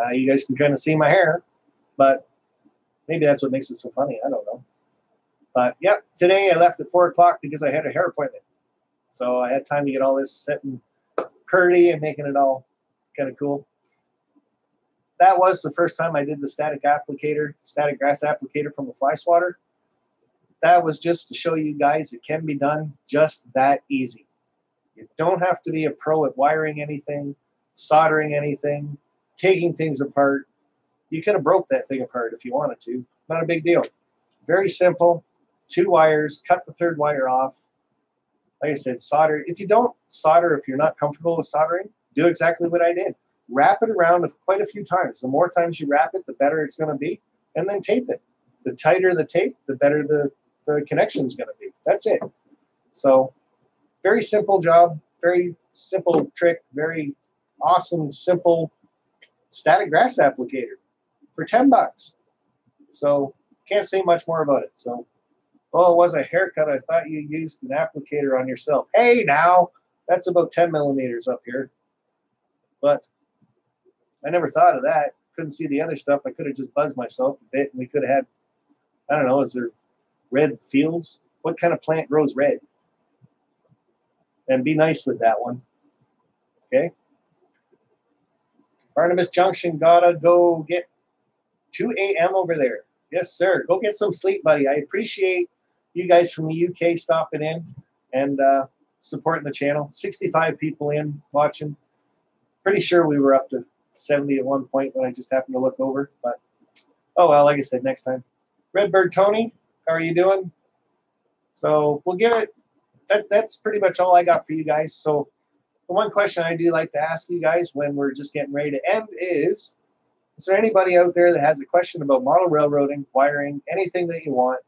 Speaker 1: uh, you guys can kind of see my hair, but maybe that's what makes it so funny. I don't know. But yeah, today I left at four o'clock because I had a hair appointment, so I had time to get all this and pretty and making it all kind of cool. That was the first time I did the static applicator, static grass applicator from the fly swatter. That was just to show you guys it can be done just that easy. You don't have to be a pro at wiring anything, soldering anything, taking things apart. You could have broke that thing apart if you wanted to. Not a big deal. Very simple. Two wires, cut the third wire off. Like I said, solder. If you don't solder, if you're not comfortable with soldering, do exactly what I did. Wrap it around quite a few times. The more times you wrap it, the better it's going to be. And then tape it. The tighter the tape, the better the, the connection is going to be. That's it. So very simple job, very simple trick, very awesome, simple static grass applicator for 10 bucks. So can't say much more about it. So, oh, it was a haircut. I thought you used an applicator on yourself. Hey, now that's about 10 millimeters up here. But I never thought of that. Couldn't see the other stuff. I could have just buzzed myself a bit and we could have had, I don't know, is there red fields? What kind of plant grows red? And be nice with that one. Okay. Barnabas Junction, gotta go get 2 a.m. over there. Yes, sir. Go get some sleep, buddy. I appreciate you guys from the UK stopping in and uh, supporting the channel. 65 people in watching. Pretty sure we were up to 70 at one point when I just happened to look over. But oh well, like I said, next time. Redbird Tony, how are you doing? So we'll give it that, that's pretty much all I got for you guys. So the one question I do like to ask you guys when we're just getting ready to end is, Is there anybody out there that has a question about model railroading, wiring, anything that you want?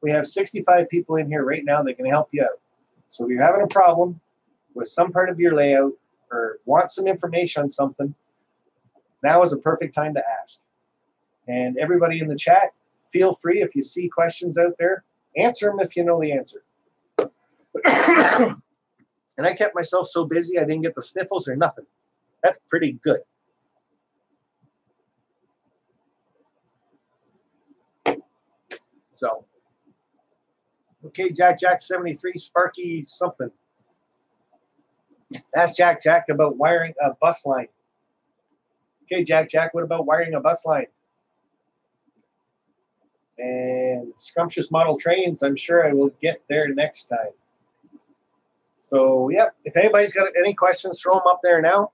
Speaker 1: We have 65 people in here right now that can help you out. So if you're having a problem with some part of your layout or want some information on something, now is a perfect time to ask. And everybody in the chat, feel free if you see questions out there, answer them if you know the answer. and I kept myself so busy I didn't get the sniffles or nothing. That's pretty good. So, okay, Jack Jack 73, Sparky something. Ask Jack Jack about wiring a bus line. Okay, Jack Jack, what about wiring a bus line? And scrumptious model trains, I'm sure I will get there next time. So, yeah, if anybody's got any questions, throw them up there now.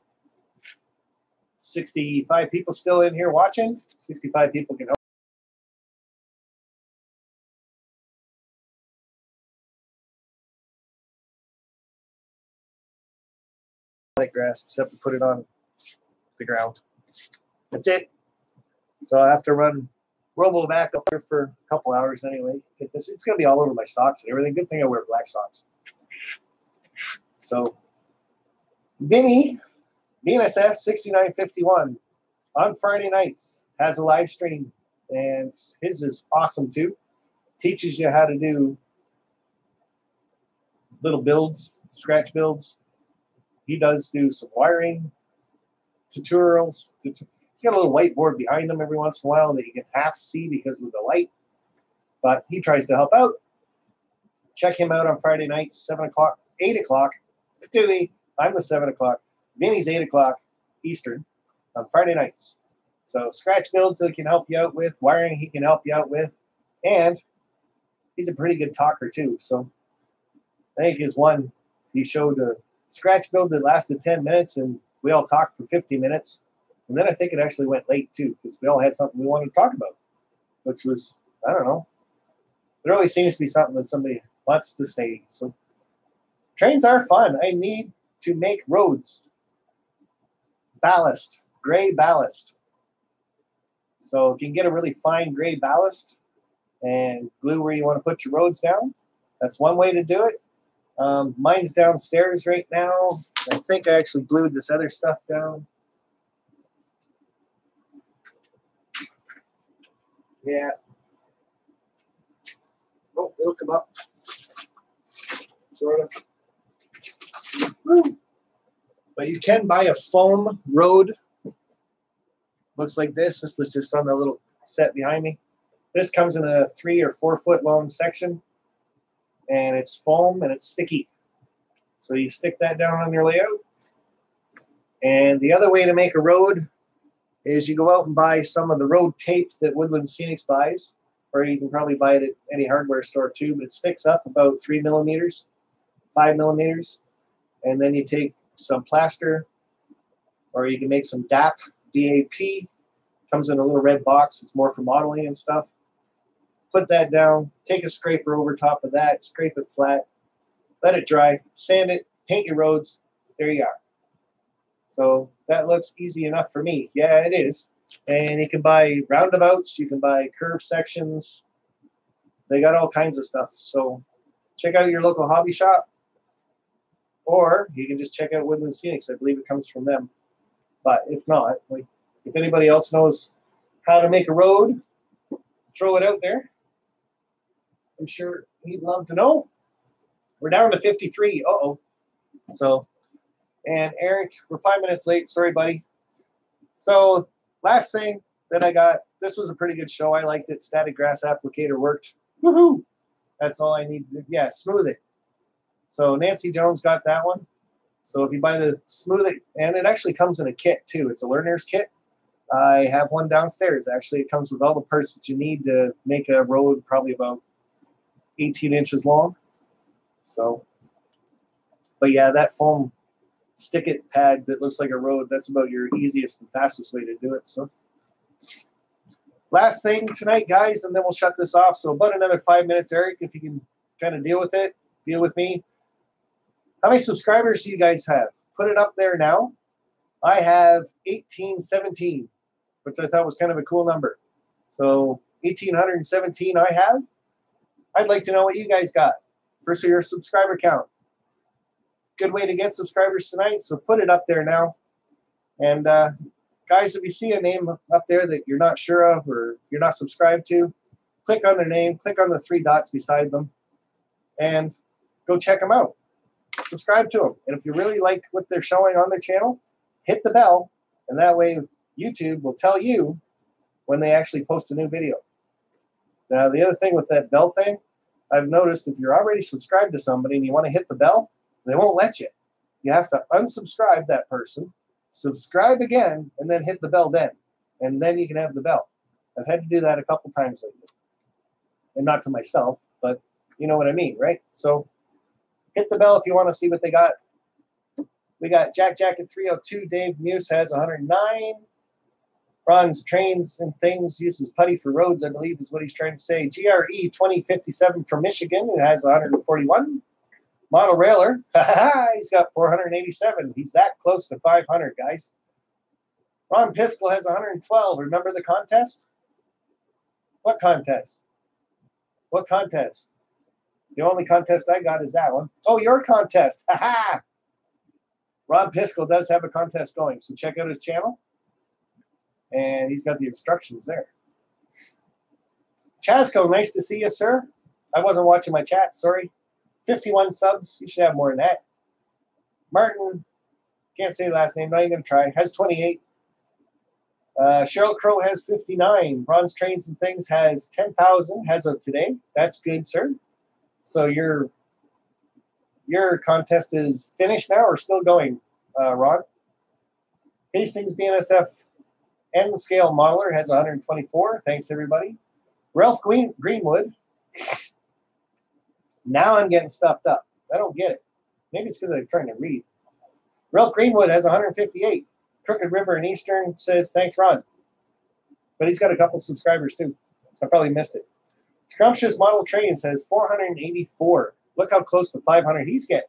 Speaker 1: 65 people still in here watching. 65 people can help. grass except to put it on the ground. That's it. So I have to run robo back up here for a couple hours anyway. Get this. It's gonna be all over my socks and everything. Good thing I wear black socks. So Vinny, BNSF 6951 on Friday nights has a live stream and his is awesome too. Teaches you how to do little builds, scratch builds, he does do some wiring tutorials. He's got a little whiteboard behind him every once in a while that you can half see because of the light, but he tries to help out. Check him out on Friday nights, 7 o'clock, 8 o'clock. I'm the 7 o'clock. Vinny's 8 o'clock Eastern on Friday nights. So scratch builds that he can help you out with, wiring he can help you out with, and he's a pretty good talker too. So I think his one he showed a scratch build that lasted 10 minutes and we all talked for 50 minutes. And then I think it actually went late too because we all had something we wanted to talk about, which was, I don't know. There always seems to be something that somebody wants to say. So trains are fun. I need to make roads. Ballast, gray ballast. So if you can get a really fine gray ballast and glue where you want to put your roads down, that's one way to do it. Um, mine's downstairs right now. I think I actually glued this other stuff down. Yeah. Oh, it'll come up. Sort of. But you can buy a foam road. Looks like this. This was just on the little set behind me. This comes in a three or four foot long section and it's foam and it's sticky. So you stick that down on your layout. And the other way to make a road is you go out and buy some of the road tape that Woodland Scenics buys, or you can probably buy it at any hardware store too, but it sticks up about three millimeters, five millimeters. And then you take some plaster, or you can make some DAP, DAP, comes in a little red box. It's more for modeling and stuff put that down, take a scraper over top of that, scrape it flat, let it dry, sand it, paint your roads. There you are. So that looks easy enough for me. Yeah, it is. And you can buy roundabouts, you can buy curve sections. They got all kinds of stuff. So check out your local hobby shop. Or you can just check out Woodland Scenics. I believe it comes from them. But if not, like if anybody else knows how to make a road, throw it out there. I'm sure he'd love to know. We're down to 53. Uh oh. So, and Eric, we're five minutes late. Sorry, buddy. So, last thing that I got, this was a pretty good show. I liked it. Static grass applicator worked. Woohoo! That's all I need. Yeah, smooth it. So, Nancy Jones got that one. So, if you buy the smoothie, and it actually comes in a kit too, it's a learner's kit. I have one downstairs. Actually, it comes with all the parts that you need to make a road probably about 18 inches long. So, but yeah, that foam stick it pad that looks like a road, that's about your easiest and fastest way to do it. So, last thing tonight, guys, and then we'll shut this off. So, about another five minutes, Eric, if you can kind of deal with it, deal with me. How many subscribers do you guys have? Put it up there now. I have 1817, which I thought was kind of a cool number. So 1,817 I have. I'd like to know what you guys got First of your subscriber count. Good way to get subscribers tonight, so put it up there now. And uh, guys, if you see a name up there that you're not sure of or you're not subscribed to, click on their name, click on the three dots beside them, and go check them out. Subscribe to them. And if you really like what they're showing on their channel, hit the bell, and that way YouTube will tell you when they actually post a new video. Now, the other thing with that bell thing, I've noticed if you're already subscribed to somebody and you want to hit the bell, they won't let you. You have to unsubscribe that person, subscribe again, and then hit the bell then. And then you can have the bell. I've had to do that a couple times lately. And not to myself, but you know what I mean, right? So hit the bell if you want to see what they got. We got Jack Jacket 302. Dave Muse has 109 runs trains and things, uses putty for roads, I believe is what he's trying to say. GRE 2057 from Michigan, who has 141. Model Railer, he's got 487. He's that close to 500, guys. Ron Piskel has 112. Remember the contest? What contest? What contest? The only contest I got is that one. Oh, your contest. Ha ha! Ron Piskel does have a contest going, so check out his channel and he's got the instructions there. Chasco, nice to see you, sir. I wasn't watching my chat, sorry. 51 subs. You should have more than that. Martin, can't say last name, not even going to try, has 28. Uh, Cheryl Crow has 59. Bronze Trains and Things has 10,000 as of today. That's good, sir. So your your contest is finished now or still going, uh, Ron? Hastings BNSF N scale modeler has 124. Thanks, everybody. Ralph Green, Greenwood. Now I'm getting stuffed up. I don't get it. Maybe it's because I'm trying to read. Ralph Greenwood has 158. Crooked River in Eastern says, thanks, Ron. But he's got a couple subscribers too. I probably missed it. Scrumptious Model Train says 484. Look how close to 500 he's getting.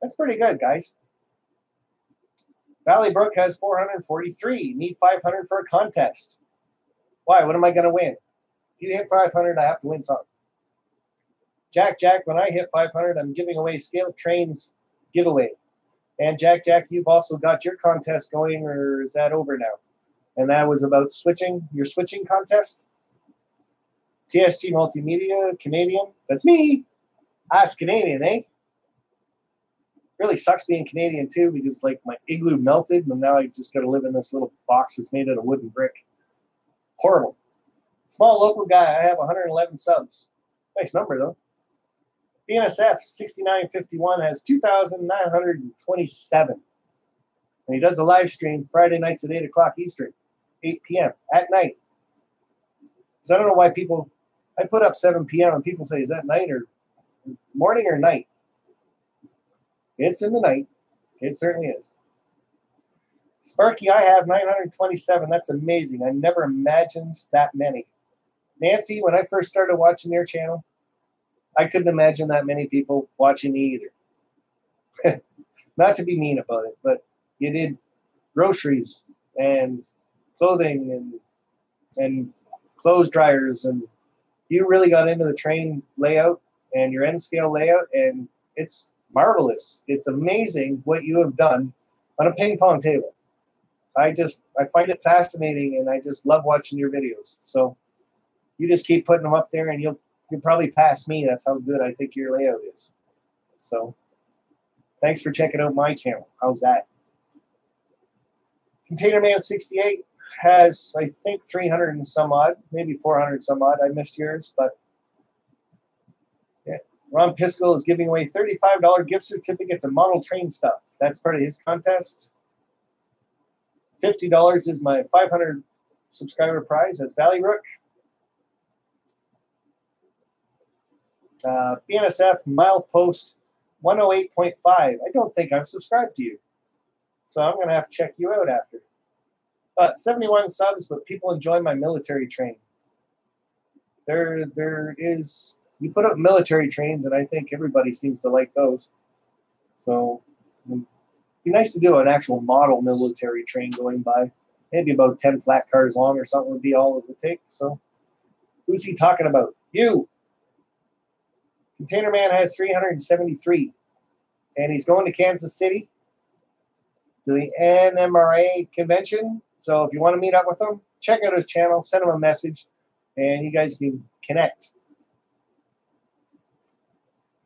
Speaker 1: That's pretty good, guys. Valley Brook has 443. Need 500 for a contest. Why? What am I going to win? If you hit 500, I have to win something. Jack Jack, when I hit 500, I'm giving away Scale Trains giveaway. And Jack Jack, you've also got your contest going, or is that over now? And that was about switching, your switching contest. TSG Multimedia, Canadian. That's me. Ask Canadian, eh? really sucks being Canadian too because like my igloo melted and now I just got to live in this little box that's made out of wood and brick. Horrible. Small local guy. I have 111 subs. Nice number though. BNSF 6951 has 2,927. And he does a live stream Friday nights at 8 o'clock Eastern, 8 p.m. at night. So I don't know why people, I put up 7 p.m. and people say, is that night or morning or night? It's in the night. It certainly is. Sparky, I have 927. That's amazing. I never imagined that many. Nancy, when I first started watching your channel, I couldn't imagine that many people watching me either. Not to be mean about it, but you did groceries and clothing and and clothes dryers and you really got into the train layout and your N scale layout and it's marvelous. It's amazing what you have done on a ping pong table. I just I find it fascinating and I just love watching your videos. So you just keep putting them up there and you'll you'll probably pass me. That's how good I think your layout is. So thanks for checking out my channel. How's that? Container Man 68 has I think 300 and some odd, maybe 400 some odd. I missed yours, but Ron Piskel is giving away $35 gift certificate to Model Train Stuff. That's part of his contest. $50 is my 500 subscriber prize. That's Valley Brook. Uh, BNSF Milepost 108.5. I don't think I've subscribed to you. So I'm going to have to check you out after. Uh, 71 subs, but people enjoy my military train. There, there is you put up military trains, and I think everybody seems to like those. So it'd be nice to do an actual model military train going by. maybe about 10 flat cars long or something would be all it would take. So who's he talking about? You. Container Man has 373. And he's going to Kansas City to the NMRA convention. So if you want to meet up with him, check out his channel, send him a message, and you guys can connect.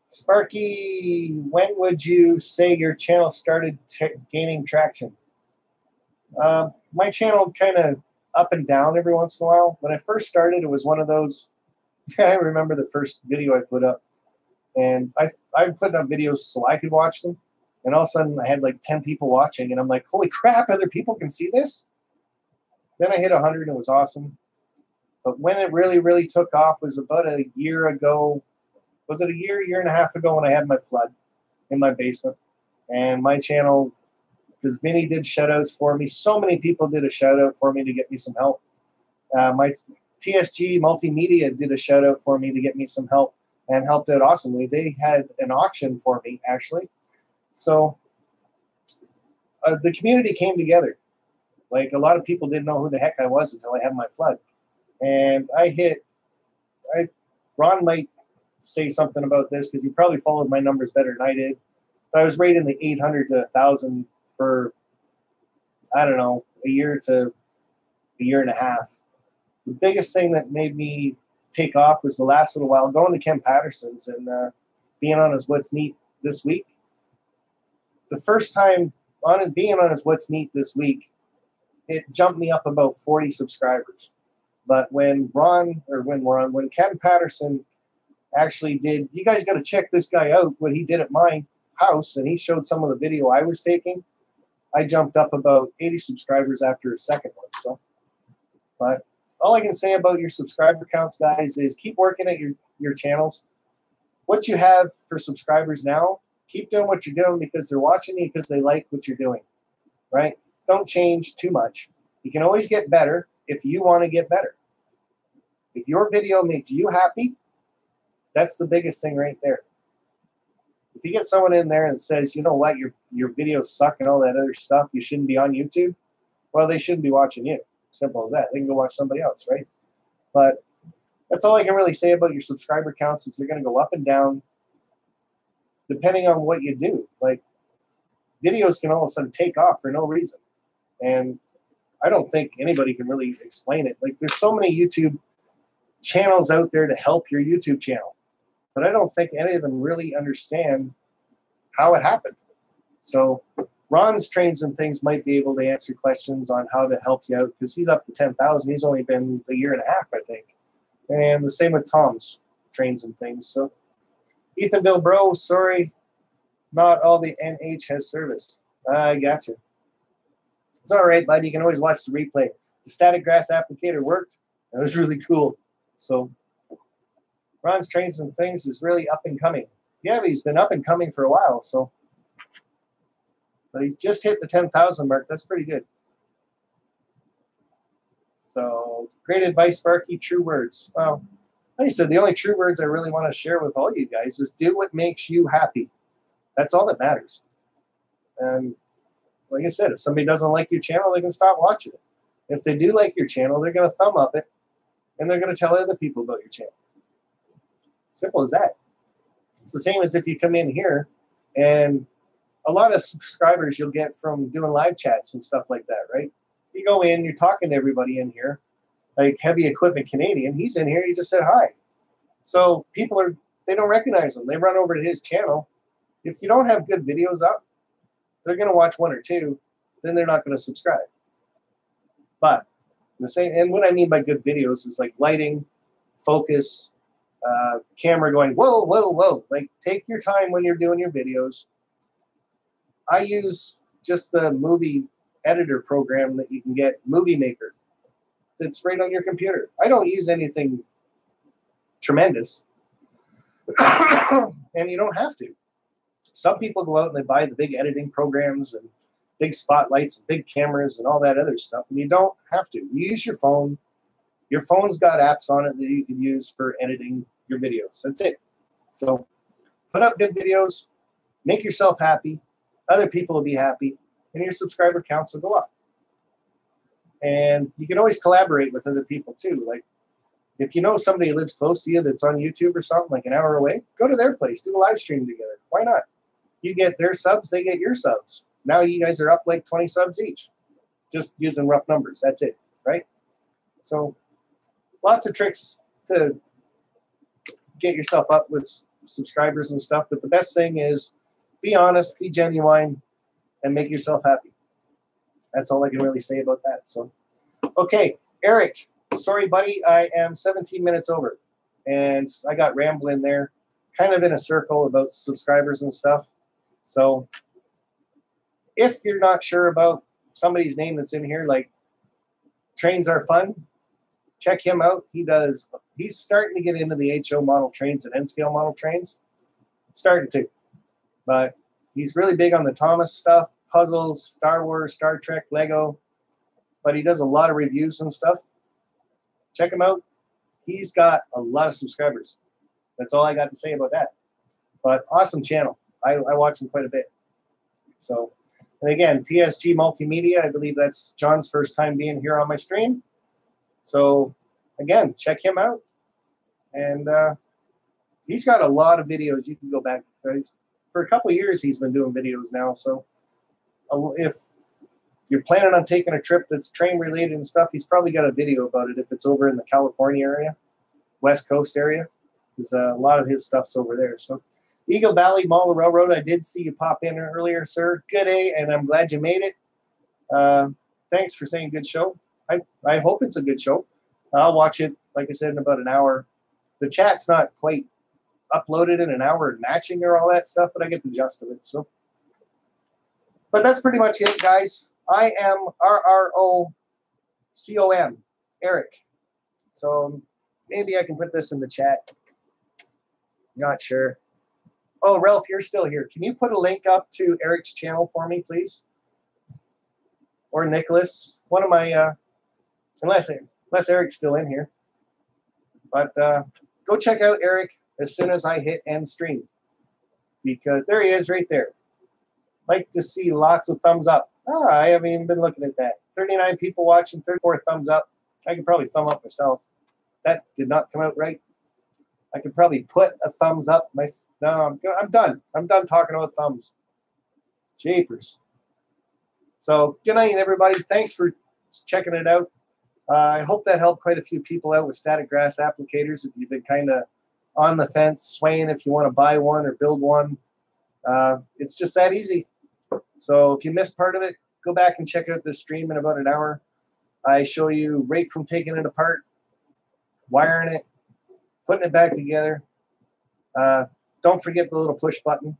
Speaker 1: Sparky, when would you say your channel started gaining traction? Uh, my channel kind of up and down every once in a while. When I first started, it was one of those. I remember the first video I put up, and I I put up videos so I could watch them, and all of a sudden I had like ten people watching, and I'm like, holy crap! Other people can see this. Then I hit 100, and it was awesome. But when it really, really took off was about a year ago was it a year, year and a half ago when I had my flood in my basement, and my channel, because Vinny did shoutouts for me. So many people did a shout out for me to get me some help. Uh, my TSG Multimedia did a shout out for me to get me some help and helped out awesomely. They had an auction for me actually, so uh, the community came together. Like a lot of people didn't know who the heck I was until I had my flood, and I hit. I Ron might say something about this because he probably followed my numbers better than I did. But I was right in the 800 to 1,000 for, I don't know, a year to a year and a half. The biggest thing that made me take off was the last little while going to Ken Patterson's and uh, being on his What's Neat this week. The first time on being on his What's Neat this week, it jumped me up about 40 subscribers. But when Ron, or when Ron, when Ken Patterson actually did. You guys got to check this guy out. What he did at my house, and he showed some of the video I was taking. I jumped up about 80 subscribers after a second one. So, but all I can say about your subscriber counts, guys, is keep working at your your channels. What you have for subscribers now, keep doing what you're doing because they're watching you because they like what you're doing, right? Don't change too much. You can always get better if you want to get better. If your video makes you happy, that's the biggest thing right there. If you get someone in there and says, you know what, your your videos suck and all that other stuff, you shouldn't be on YouTube. Well, they shouldn't be watching you. Simple as that. They can go watch somebody else, right? But that's all I can really say about your subscriber counts is they're going to go up and down depending on what you do. Like videos can all of a sudden take off for no reason. And I don't think anybody can really explain it. Like there's so many YouTube channels out there to help your YouTube channel but I don't think any of them really understand how it happened. So Ron's trains and things might be able to answer questions on how to help you out because he's up to 10,000. He's only been a year and a half, I think. And the same with Tom's trains and things. So Ethanville, bro, sorry, not all the NH has service. I got you. It's all right, bud. You can always watch the replay. The static grass applicator worked. It was really cool. So Ron's Trains and Things is really up and coming. Yeah, he's been up and coming for a while, so. But he's just hit the 10,000 mark. That's pretty good. So, great advice, Sparky. True words. Well, like I said, the only true words I really want to share with all you guys is do what makes you happy. That's all that matters. And like I said, if somebody doesn't like your channel, they can stop watching it. If they do like your channel, they're going to thumb up it and they're going to tell other people about your channel. Simple as that. It's the same as if you come in here and a lot of subscribers you'll get from doing live chats and stuff like that, right? You go in, you're talking to everybody in here, like Heavy Equipment Canadian. He's in here, he just said hi. So people are, they don't recognize him. They run over to his channel. If you don't have good videos up, they're going to watch one or two, then they're not going to subscribe. But the same, and what I mean by good videos is like lighting, focus, uh, camera going, whoa, whoa, whoa. Like, take your time when you're doing your videos. I use just the movie editor program that you can get, Movie Maker, that's right on your computer. I don't use anything tremendous. and you don't have to. Some people go out and they buy the big editing programs and big spotlights and big cameras and all that other stuff, and you don't have to. You use your phone. Your phone's got apps on it that you can use for editing your videos. That's it. So put up good videos, make yourself happy, other people will be happy, and your subscriber counts will go up. And you can always collaborate with other people too. Like if you know somebody who lives close to you that's on YouTube or something, like an hour away, go to their place, do a live stream together. Why not? You get their subs, they get your subs. Now you guys are up like 20 subs each. Just using rough numbers. That's it, right? So lots of tricks to get yourself up with subscribers and stuff. But the best thing is be honest, be genuine, and make yourself happy. That's all I can really say about that. So, okay, Eric, sorry, buddy, I am 17 minutes over, and I got rambling there, kind of in a circle about subscribers and stuff. So, if you're not sure about somebody's name that's in here, like trains are fun, check him out. He does. He's starting to get into the HO model trains and N scale model trains. Starting to, but he's really big on the Thomas stuff, puzzles, Star Wars, Star Trek, Lego. But he does a lot of reviews and stuff. Check him out. He's got a lot of subscribers. That's all I got to say about that. But awesome channel. I, I watch him quite a bit. So, and again, TSG Multimedia. I believe that's John's first time being here on my stream. So again, check him out. And uh, he's got a lot of videos you can go back. For a couple years, he's been doing videos now. So if you're planning on taking a trip that's train related and stuff, he's probably got a video about it if it's over in the California area, West Coast area, because uh, a lot of his stuff's over there. So Eagle Valley Mall Railroad, I did see you pop in earlier, sir. Good day, and I'm glad you made it. Uh, thanks for saying good show. I, I hope it's a good show. I'll watch it, like I said, in about an hour. The chat's not quite uploaded in an hour matching or all that stuff, but I get the gist of it. So, but that's pretty much it, guys. I am R R O C O M, Eric. So maybe I can put this in the chat. Not sure. Oh, Ralph, you're still here. Can you put a link up to Eric's channel for me, please? Or Nicholas, one of my uh, unless unless Eric's still in here. But uh, go check out Eric as soon as I hit end stream because there he is right there. Like to see lots of thumbs up. Ah, I haven't even been looking at that. 39 people watching, 34 thumbs up. I could probably thumb up myself. That did not come out right. I could probably put a thumbs up. My, no, I'm, I'm done. I'm done talking about thumbs. Japers. So good night, everybody. Thanks for checking it out. Uh, I hope that helped quite a few people out with static grass applicators. If you've been kind of on the fence, swaying if you want to buy one or build one, uh, it's just that easy. So if you missed part of it, go back and check out this stream in about an hour. I show you right from taking it apart, wiring it, putting it back together. Uh, don't forget the little push button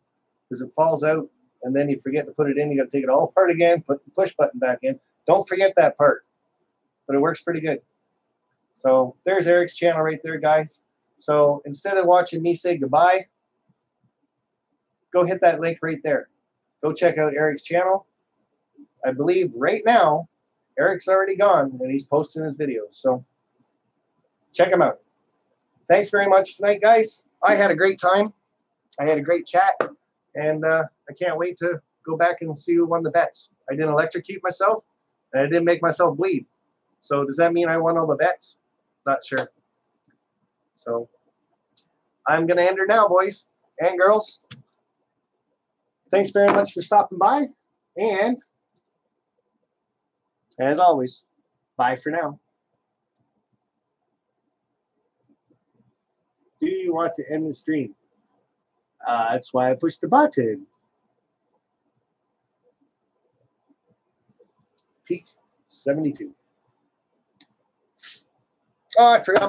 Speaker 1: because it falls out and then you forget to put it in. You got to take it all apart again, put the push button back in. Don't forget that part but it works pretty good. So there's Eric's channel right there, guys. So instead of watching me say goodbye, go hit that link right there. Go check out Eric's channel. I believe right now, Eric's already gone and he's posting his videos. So check him out. Thanks very much tonight, guys. I had a great time. I had a great chat. And uh, I can't wait to go back and see who won the bets. I didn't electrocute myself and I didn't make myself bleed. So does that mean I won all the bets? Not sure. So I'm going to end her now, boys and girls. Thanks very much for stopping by. And as always, bye for now. Do you want to end the stream? Uh, that's why I pushed the button. Peak 72. Oh, I forgot my